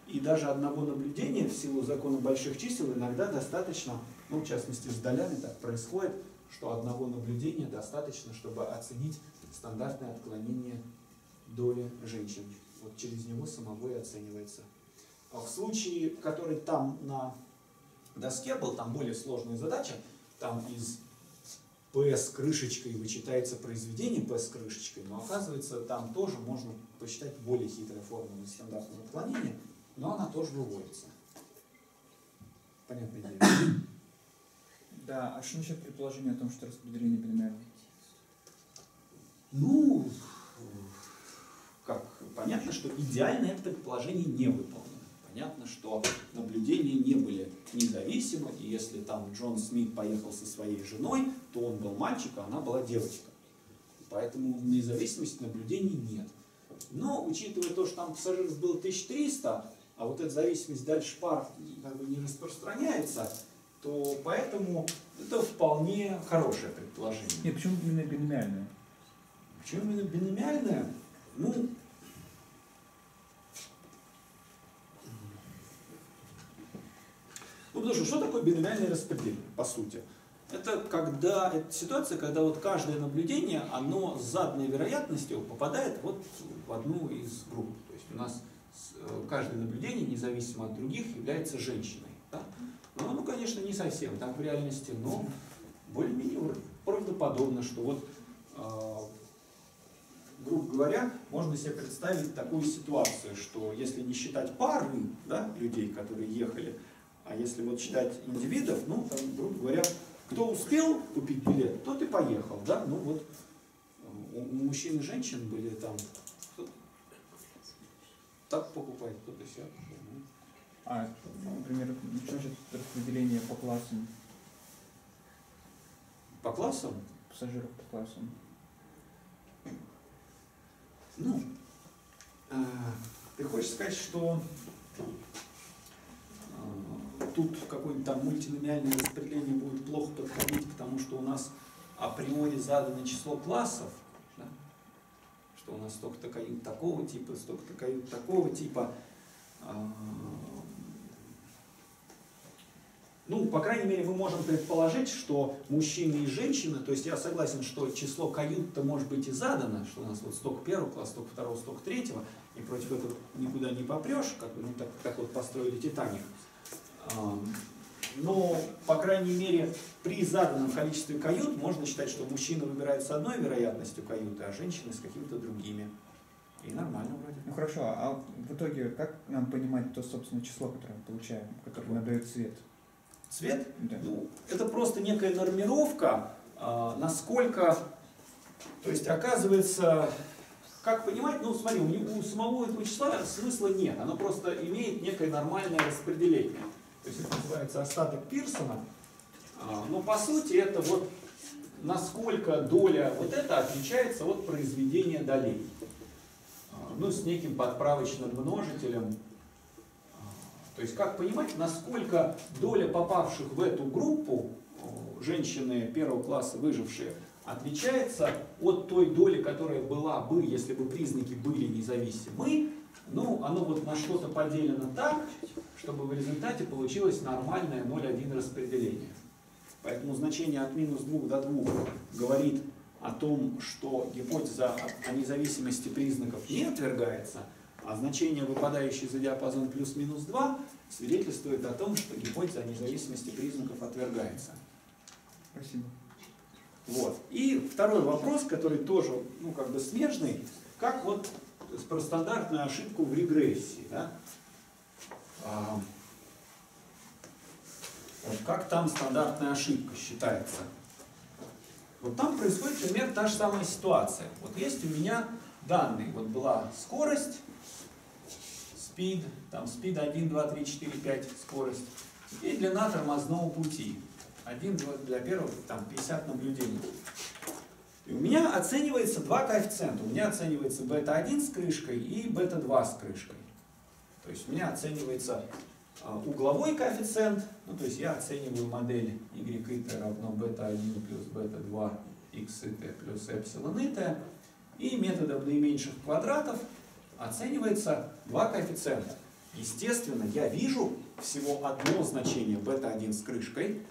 и даже одного наблюдения в силу закона больших чисел иногда достаточно, ну, в частности, с долями так происходит, что одного наблюдения достаточно, чтобы оценить стандартное отклонение доли женщин. Вот через него самого и оценивается. А в случае, который там на доске был, там более сложная задача, там из P с крышечкой вычитается произведение P с крышечкой, но оказывается там тоже можно посчитать более хитрая формула стандартного отклонения, но она тоже выводится. Понятная идея? Да, а что насчет предположения о том, что распределение бинарно? Ну, как понятно, что идеально это предположение не выполнено. Понятно, что наблюдения не были независимы, и если там Джон Смит поехал со своей женой, то он был мальчик, а она была девочка. Поэтому независимости наблюдений нет. Но, учитывая то, что там пассажиров было 1300, а вот эта зависимость дальше пар как бы не распространяется, то поэтому это вполне хорошее предположение. Нет, почему именно биномиальное? Почему именно биномиальное? Ну, ну потому что что такое биномиальное распределение, по сути? Это когда это ситуация, когда вот каждое наблюдение, оно с заданной вероятностью попадает вот в одну из групп. То есть у нас э, каждое наблюдение, независимо от других, является женщиной. да? Ну, оно, конечно, не совсем так в реальности, но более-менее правдоподобно, что вот э, грубо говоря, можно себе представить такую ситуацию, что если не считать пары да, людей, которые ехали, а если вот считать индивидов, ну, там, грубо говоря, кто успел купить билет, тот и поехал, да, ну вот э, у, мужчин и женщин были там, так покупает, кто-то ну. А, например, что насчет распределения по классам, По классам, пассажиров по классам? Ну, э, ты хочешь сказать, что э, тут какое-нибудь там мультиномиальное распределение будет плохо подходить, потому что у нас априори задано число классов, да? что у нас столько-то кают такого типа, столько-то кают такого типа. А, Ну, по крайней мере, мы можем предположить, что мужчины и женщины, то есть я согласен, что число кают-то может быть и задано, что у нас вот столько первого класса, столько второго, столько третьего, и против этого никуда не попрешь, как, ну, так, так вот построили Титаник. Но, по крайней мере, при заданном количестве кают можно считать, что мужчины выбирают с одной вероятностью каюты, а женщины с какими-то другими. И нормально вроде. Ну хорошо, а в итоге как нам понимать то, собственно, число, которое мы получаем, которое Какое? надает цвет? Цвет? Да. Ну, это просто некая нормировка, а, насколько, то есть оказывается, как понимать, ну смотри, у, него- у самого этого числа смысла нет, оно просто имеет некое нормальное распределение. То есть это называется остаток Пирсона, А, но по сути это вот насколько доля вот это отличается от произведения долей. А, Ну, с неким подправочным множителем. То есть как понимать, насколько доля попавших в эту группу, о, женщины первого класса выжившие, отличается от той доли, которая была бы, если бы признаки были независимы. Ну, оно вот на что-то поделено так, чтобы в результате получилось нормальное 0,1 распределение. Поэтому значение от минус 2 до 2 говорит о том, что гипотеза о независимости признаков не отвергается, а значение, выпадающее за диапазон плюс-минус 2, свидетельствует о том, что гипотеза о независимости признаков отвергается. Спасибо. Вот. И второй вопрос, который тоже, ну, как бы смежный, как вот про стандартную ошибку в регрессии, да? А, как там стандартная ошибка считается? Вот там происходит примерно та же самая ситуация. Вот есть у меня данные, вот была скорость, speed, там speed 1, 2, 3, 4, 5 скорость, и длина тормозного пути. Один два- для первого, там 50 наблюдений. И у меня оценивается два коэффициента. У меня оценивается бета-1 с крышкой и бета-2 с крышкой. То есть у меня оценивается а, угловой коэффициент, ну то есть я оцениваю модель y и t равно бета-1 плюс бета-2 x и t плюс эпсилон и t. И методом наименьших квадратов оценивается два коэффициента. Естественно, я вижу всего одно значение бета-1 с крышкой.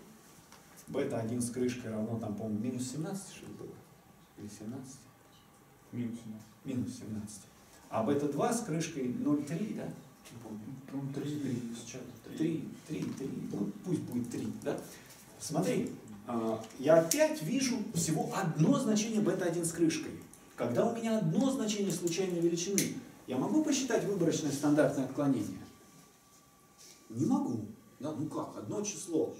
Бета-1 с крышкой равно, там, по-моему, минус 17, что ли, было? Или 17? Минус Минус 17. А бета-2 с крышкой 0,3, да? Помню. По-моему, 3, сейчас 3, 3, 3, ну пусть будет 3, да? Смотри, а, я опять вижу всего одно значение бета-1 с крышкой. Когда у меня одно значение случайной величины, я могу посчитать выборочное стандартное отклонение? Не могу. Да, ну как, одно число.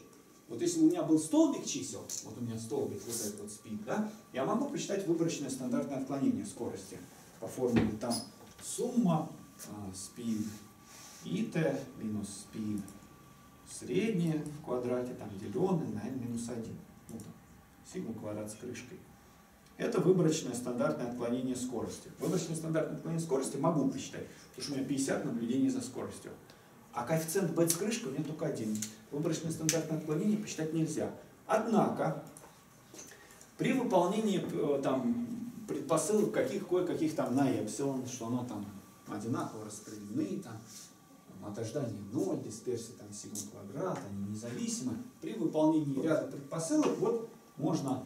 Вот если у меня был столбик чисел, вот у меня столбик, вот этот вот спид, да, я могу посчитать выборочное стандартное отклонение скорости по формуле там сумма а, спид и минус спид среднее в квадрате, там деленное на n минус 1. Вот он, сигма квадрат с крышкой. Это выборочное стандартное отклонение скорости. Выборочное стандартное отклонение скорости могу посчитать, потому что у меня 50 наблюдений за скоростью. А коэффициент b с крышкой у меня только один. Выборочное стандартное отклонение посчитать нельзя. Однако, при выполнении э, там, предпосылок каких, кое-каких там на эпсилон, что оно там одинаково распределены, там, от ожидания 0, дисперсия там сигма квадрат, они независимы. При выполнении ряда предпосылок вот можно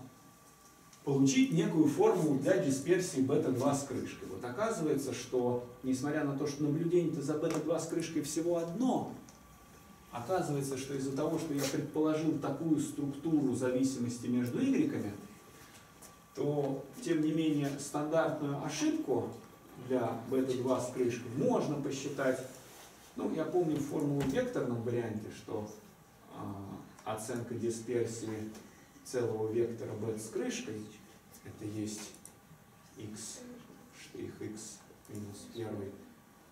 получить некую формулу для дисперсии бета-2 с крышкой. Вот оказывается, что несмотря на то, что наблюдение-то за бета-2 с крышкой всего одно, оказывается, что из-за того, что я предположил такую структуру зависимости между y, то, тем не менее, стандартную ошибку для бета-2 с крышкой можно посчитать. Ну, я помню формулу в векторном варианте, что а, оценка дисперсии целого вектора b с крышкой, это есть x штрих x минус 1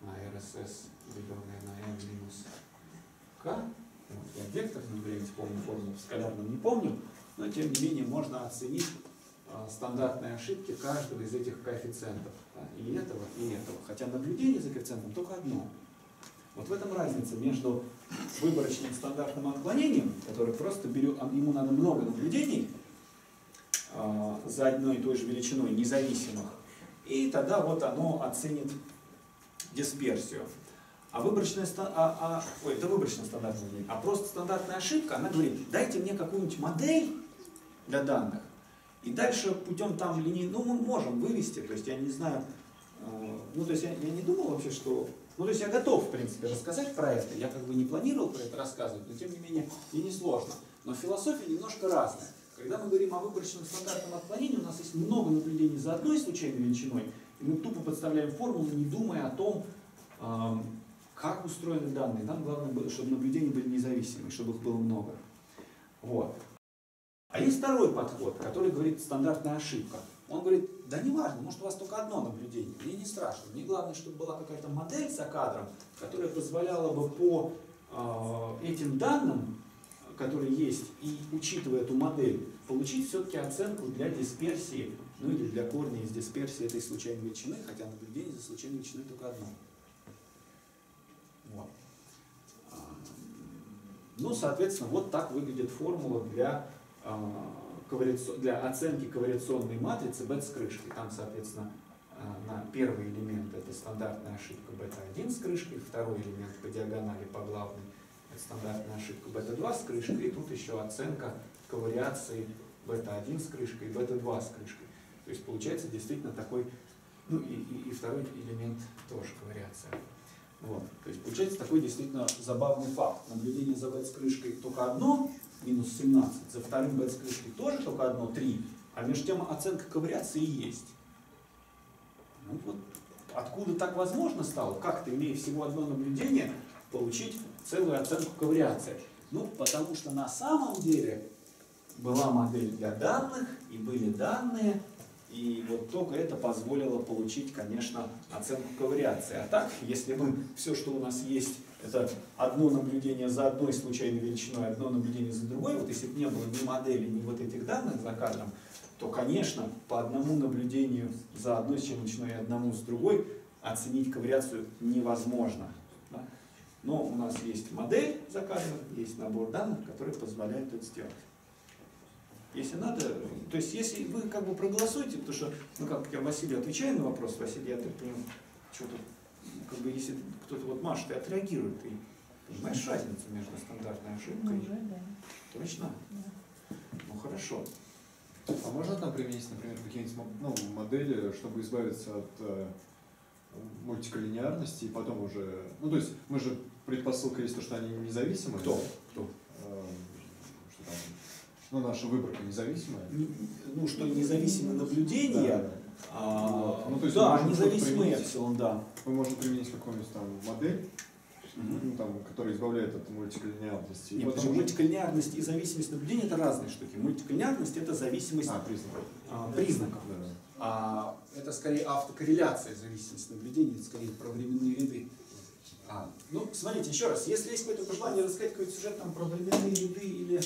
на RSS, деленное на n минус k. Вот, я в векторном варианте помню формулу, в скалярном не помню, но тем не менее можно оценить а, стандартные ошибки каждого из этих коэффициентов. да, и этого, и этого. Хотя наблюдение за коэффициентом только одно. Вот в этом разница между выборочным стандартным отклонением, который просто берет, а ему надо много наблюдений а, за одной и той же величиной независимых, и тогда вот оно оценит дисперсию. А выборочная, а, а, ой, это выборочная стандартная а просто стандартная ошибка, она говорит, дайте мне какую-нибудь модель для данных, и дальше путем там линии, ну мы можем вывести, то есть я не знаю, э, ну то есть я, я не думал вообще, что, ну то есть я готов в принципе рассказать про это, я как бы не планировал про это рассказывать, но тем не менее и не сложно. Но философия немножко разная. Когда мы говорим о выборочном стандартном отклонении, у нас есть много наблюдений за одной случайной величиной И мы тупо подставляем формулу, не думая о том, как устроены данные. Нам главное, чтобы наблюдения были независимые, чтобы их было много. Вот. А есть второй подход, который говорит стандартная ошибка. Он говорит, да не важно, может у вас только одно наблюдение, мне не страшно. Мне главное, чтобы была какая-то модель за кадром, которая позволяла бы по э, этим данным, которые есть, и учитывая эту модель, получить все-таки оценку для дисперсии, ну или для корня из дисперсии этой случайной величины, хотя наблюдение за случайной величиной только одно. Вот. А, Ну, соответственно, вот так выглядит формула для, ковариац- для оценки ковариационной матрицы бет с крышкой. Там, соответственно, а, на первый элемент это стандартная ошибка бета-1 с крышкой, второй элемент по диагонали по главной это стандартная ошибка бета-2 с крышкой, и тут еще оценка ковариации бета-1 с крышкой и бета-2 с крышкой. То есть получается действительно такой, ну и, и, и второй элемент тоже ковариация. Вот. То есть получается такой действительно забавный факт. Наблюдение за бет с крышкой только одно, минус 17, за вторым с крышкой тоже только одно, 3, а между тем оценка ковариации есть. Ну вот откуда так возможно стало, как-то имея всего одно наблюдение, получить целую оценку ковариации? Ну, потому что на самом деле была модель для данных, и были данные, и вот только это позволило получить, конечно, оценку ковариации. А так, если бы все, что у нас есть, это одно наблюдение за одной случайной величиной, одно наблюдение за другой, вот если бы не было ни модели, ни вот этих данных за кадром, то, конечно, по одному наблюдению за одной случайной величиной и одному с другой оценить ковариацию невозможно. да. Но у нас есть модель за кадром, есть набор данных, который позволяет это сделать. Если надо, то есть если вы как бы проголосуете, потому что, ну как я Василию отвечаю на вопрос, Василий, я так понимаю, что тут, как бы если кто-то вот машет и отреагирует, ты понимаешь разницу между стандартной ошибкой? Уже, да. Точно? Ну хорошо. А можно там применить, например, какие-нибудь ну, модели, чтобы избавиться от э, мультиколлинеарности и потом уже... Ну, то есть мы же предпосылка есть то, что они независимые. Кто? Кто? Э, что там? Ну, наша выборка независимая. Не- Ну, что независимые наблюдения, Да. А. Ну, то есть да, независимые эпсилон, да. Мы можем применить какую-нибудь там модель, ну, там, которая избавляет от мультиколлинеарности. Нет, потом потому что мультиколлинеарность и зависимость наблюдения это разные штуки. Мультиколлинеарность это зависимость А, признак. а, признаков. Да. А это скорее автокорреляция зависимости наблюдения, это скорее про временные ряды. А, ну, смотрите, еще раз, если есть какое-то пожелание рассказать какой-то сюжет там про временные ряды или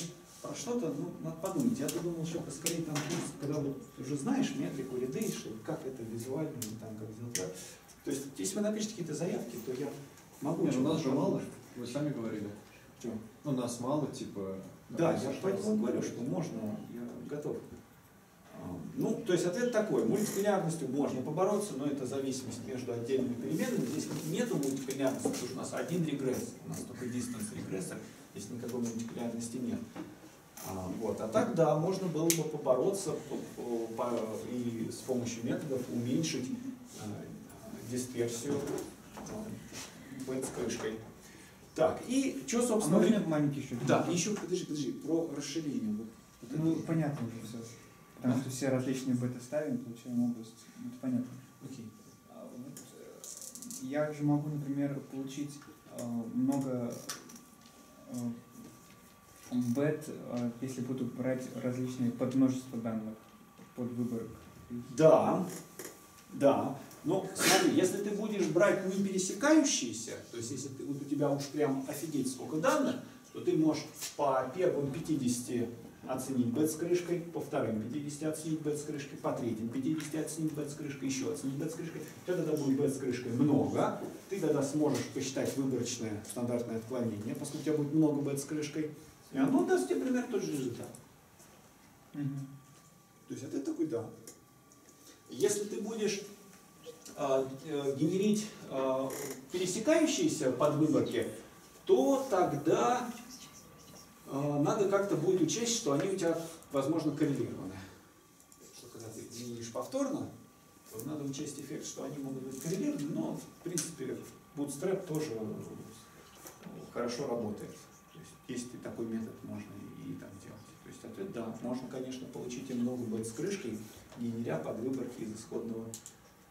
про что-то, ну, надо подумать. Я-то думал, что это скорее там курс, когда вот уже знаешь метрику ряды, что как это визуально, или там как сделать. так. То есть, если вы напишите какие-то заявки, то я могу... Не, ну, нас же мало, вы сами говорили. Чё? Ну, нас мало, типа... Да, я что- поэтому говорю, что можно, я готов. А, Ну, то есть ответ такой, мультиколлинеарностью можно побороться, но это зависимость между отдельными переменными. Здесь нет мультиколлинеарности, потому что у нас один регресс, у нас только дистанс регрессор, здесь никакой мультиколлинеарности нет. А, вот. а так, да, можно было бы побороться по- по- по- и с помощью методов уменьшить э, дисперсию бет с крышкой. Так, и что, А собственно, можно маленький еще? да, еще, подожди, подожди, про расширение. Вот, вот это. Ну, понятно уже все. Потому что все различные бета ставим, получаем область. Это понятно. Окей. А вот, э, Я же могу, например, получить э, много э, бет, э, если буду брать различные подмножества данных под выбор. Да, да. Но смотри, если ты будешь брать не пересекающиеся, то есть если ты, вот у тебя уж прям офигеть сколько данных, то ты можешь по первым 50 оценить бет с крышкой, по вторым 50 оценить бет с крышкой, по третьим 50 оценить бет с крышкой, еще оценить бет с крышкой. У тебя тогда будет бет с крышкой много, ты тогда сможешь посчитать выборочное стандартное отклонение, поскольку у тебя будет много бет с крышкой, и оно даст тебе примерно тот же результат. То есть ответ такой да. Если ты будешь а, э, генерить а, пересекающиеся подвыборки, то тогда а, надо как-то будет учесть, что они у тебя, возможно, коррелированы. Что когда ты генеришь повторно, то надо учесть эффект, что они могут быть коррелированы, но, в принципе, Bootstrap тоже э, хорошо работает. Есть, и такой метод, можно и, и так делать. То есть ответ да, можно, конечно, получить и много бет с крышкой, генеря под выборки из исходного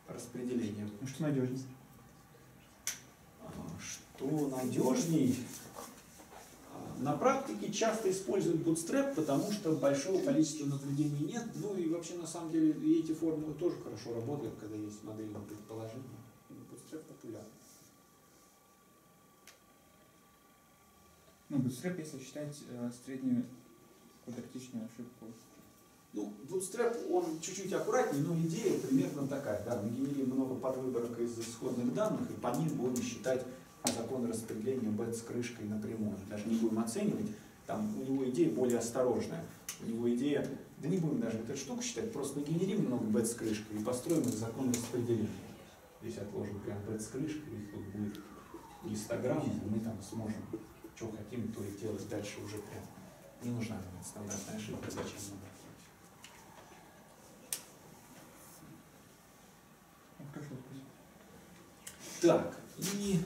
распределения. Ну что надежнее? А, Что надежней? А, На практике часто используют Bootstrap, потому что большого количества наблюдений нет. Ну и вообще на самом деле эти формулы тоже хорошо работают, когда есть модельное предположение. Bootstrap популярен. Ну, Bootstrap, если считать э, среднюю квадратичную ошибку. Ну, Bootstrap, он чуть-чуть аккуратнее, но идея примерно такая. Да, мы генерим много подвыборок из исходных данных, и по ним будем считать закон распределения бет с крышкой напрямую. Даже не будем оценивать. Там у него идея более осторожная. У него идея, да не будем даже эту штуку считать, просто нагенерим много бет с крышкой и построим их закон распределения. Здесь отложим прям бет с крышкой, и тут будет гистограмма, и мы там сможем, что хотим, то и делать дальше уже прям. Не нужна нам стандартная ошибка, зачем нам? Ну. Так, и...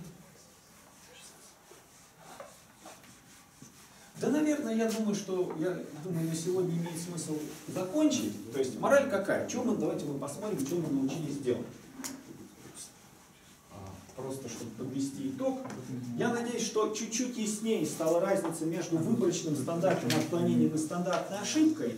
Да, наверное, я думаю, что я думаю, на сегодня имеет смысл закончить. То есть мораль какая? Чем мы, давайте мы посмотрим, что мы научились делать. А, Просто чтобы подвести итог. Я надеюсь, что чуть-чуть яснее стала разница между выборочным стандартным отклонением и стандартной ошибкой,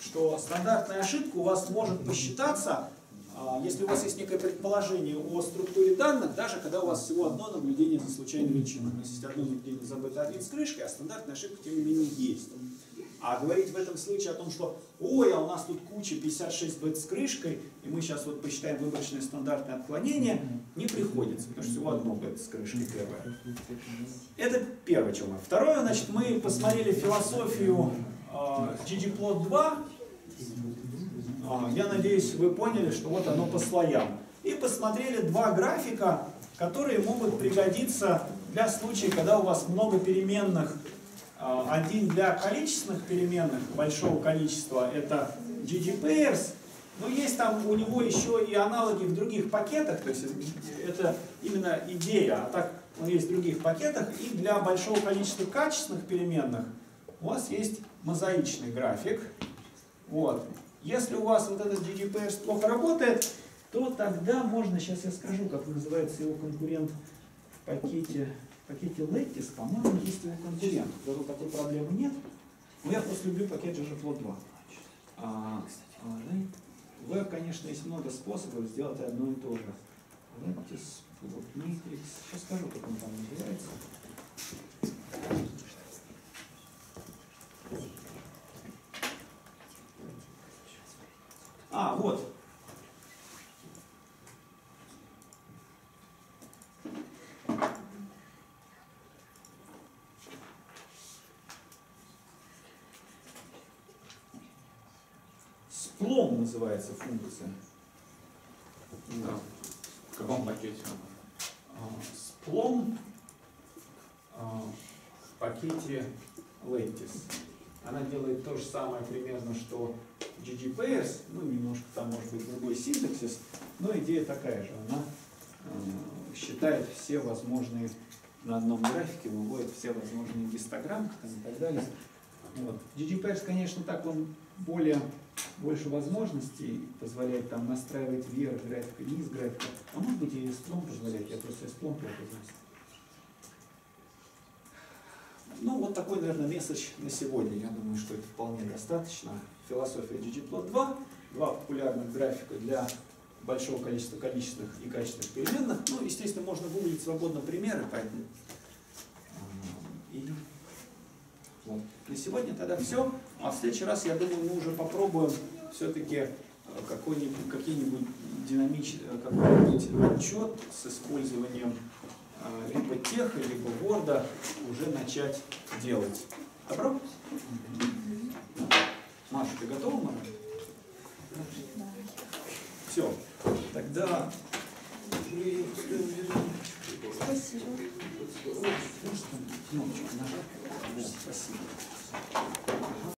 что стандартная ошибка у вас может посчитаться, а, если у вас есть некое предположение о структуре данных, даже когда у вас всего одно наблюдение за случайной величиной. Есть есть одно наблюдение за бета-1 с крышкой, а стандартная ошибка тем не менее есть. А говорить в этом случае о том, что ой, а у нас тут куча 56 бет с крышкой, и мы сейчас вот посчитаем выборочное стандартное отклонение, не приходится, потому что всего одно бет с крышкой первое. Это первое, чем мы. Второе, значит, мы посмотрели философию э, ggplot 2. А, Я надеюсь, вы поняли, что вот оно по слоям. И посмотрели два графика, которые могут пригодиться для случая, когда у вас много переменных. А, Один для количественных переменных, большого количества, это ggpairs. Но есть там у него еще и аналоги в других пакетах, то есть это именно идея, а так он есть в других пакетах. И для большого количества качественных переменных у вас есть мозаичный график. Вот. Если у вас вот этот GDPR плохо работает, то тогда можно, сейчас я скажу, как называется его конкурент в пакете, пакете Lattice, по-моему, есть его конкурент. Зато такой проблемы нет. Но я просто люблю пакет ggplot 2. А, а, Веб, конечно, есть много способов сделать одно и то же. Lattice, Plot Matrix. Сейчас скажу, как он там называется. А, вот. Сплом называется функция. Да. В каком пакете? А, Сплом а, в пакете Lattice. Она делает то же самое примерно, что ggpairs, ну немножко там может быть другой синтаксис, но идея такая же. Она э, считает все возможные на одном графике, выводит все возможные гистограммы и так далее. Вот. ggpairs, конечно, так он более больше возможностей позволяет там настраивать вверх графика, низ графика. А может быть и сплом позволяет, я просто сплом плохо знаю. Ну, вот такой, наверное, месседж на сегодня. Я думаю, что это вполне достаточно. Философия ggplot 2, два популярных графика для большого количества количественных и качественных переменных. Ну, естественно, можно гуглить свободно примеры, поэтому и вот. На сегодня тогда все. А в следующий раз, я думаю, мы уже попробуем все-таки какой-нибудь, какие-нибудь динамич, какой-нибудь отчет с использованием а, либо теха, либо ворда уже начать делать. Добро? Маша, ты готова, Маша? Все. Тогда Спасибо. спасибо.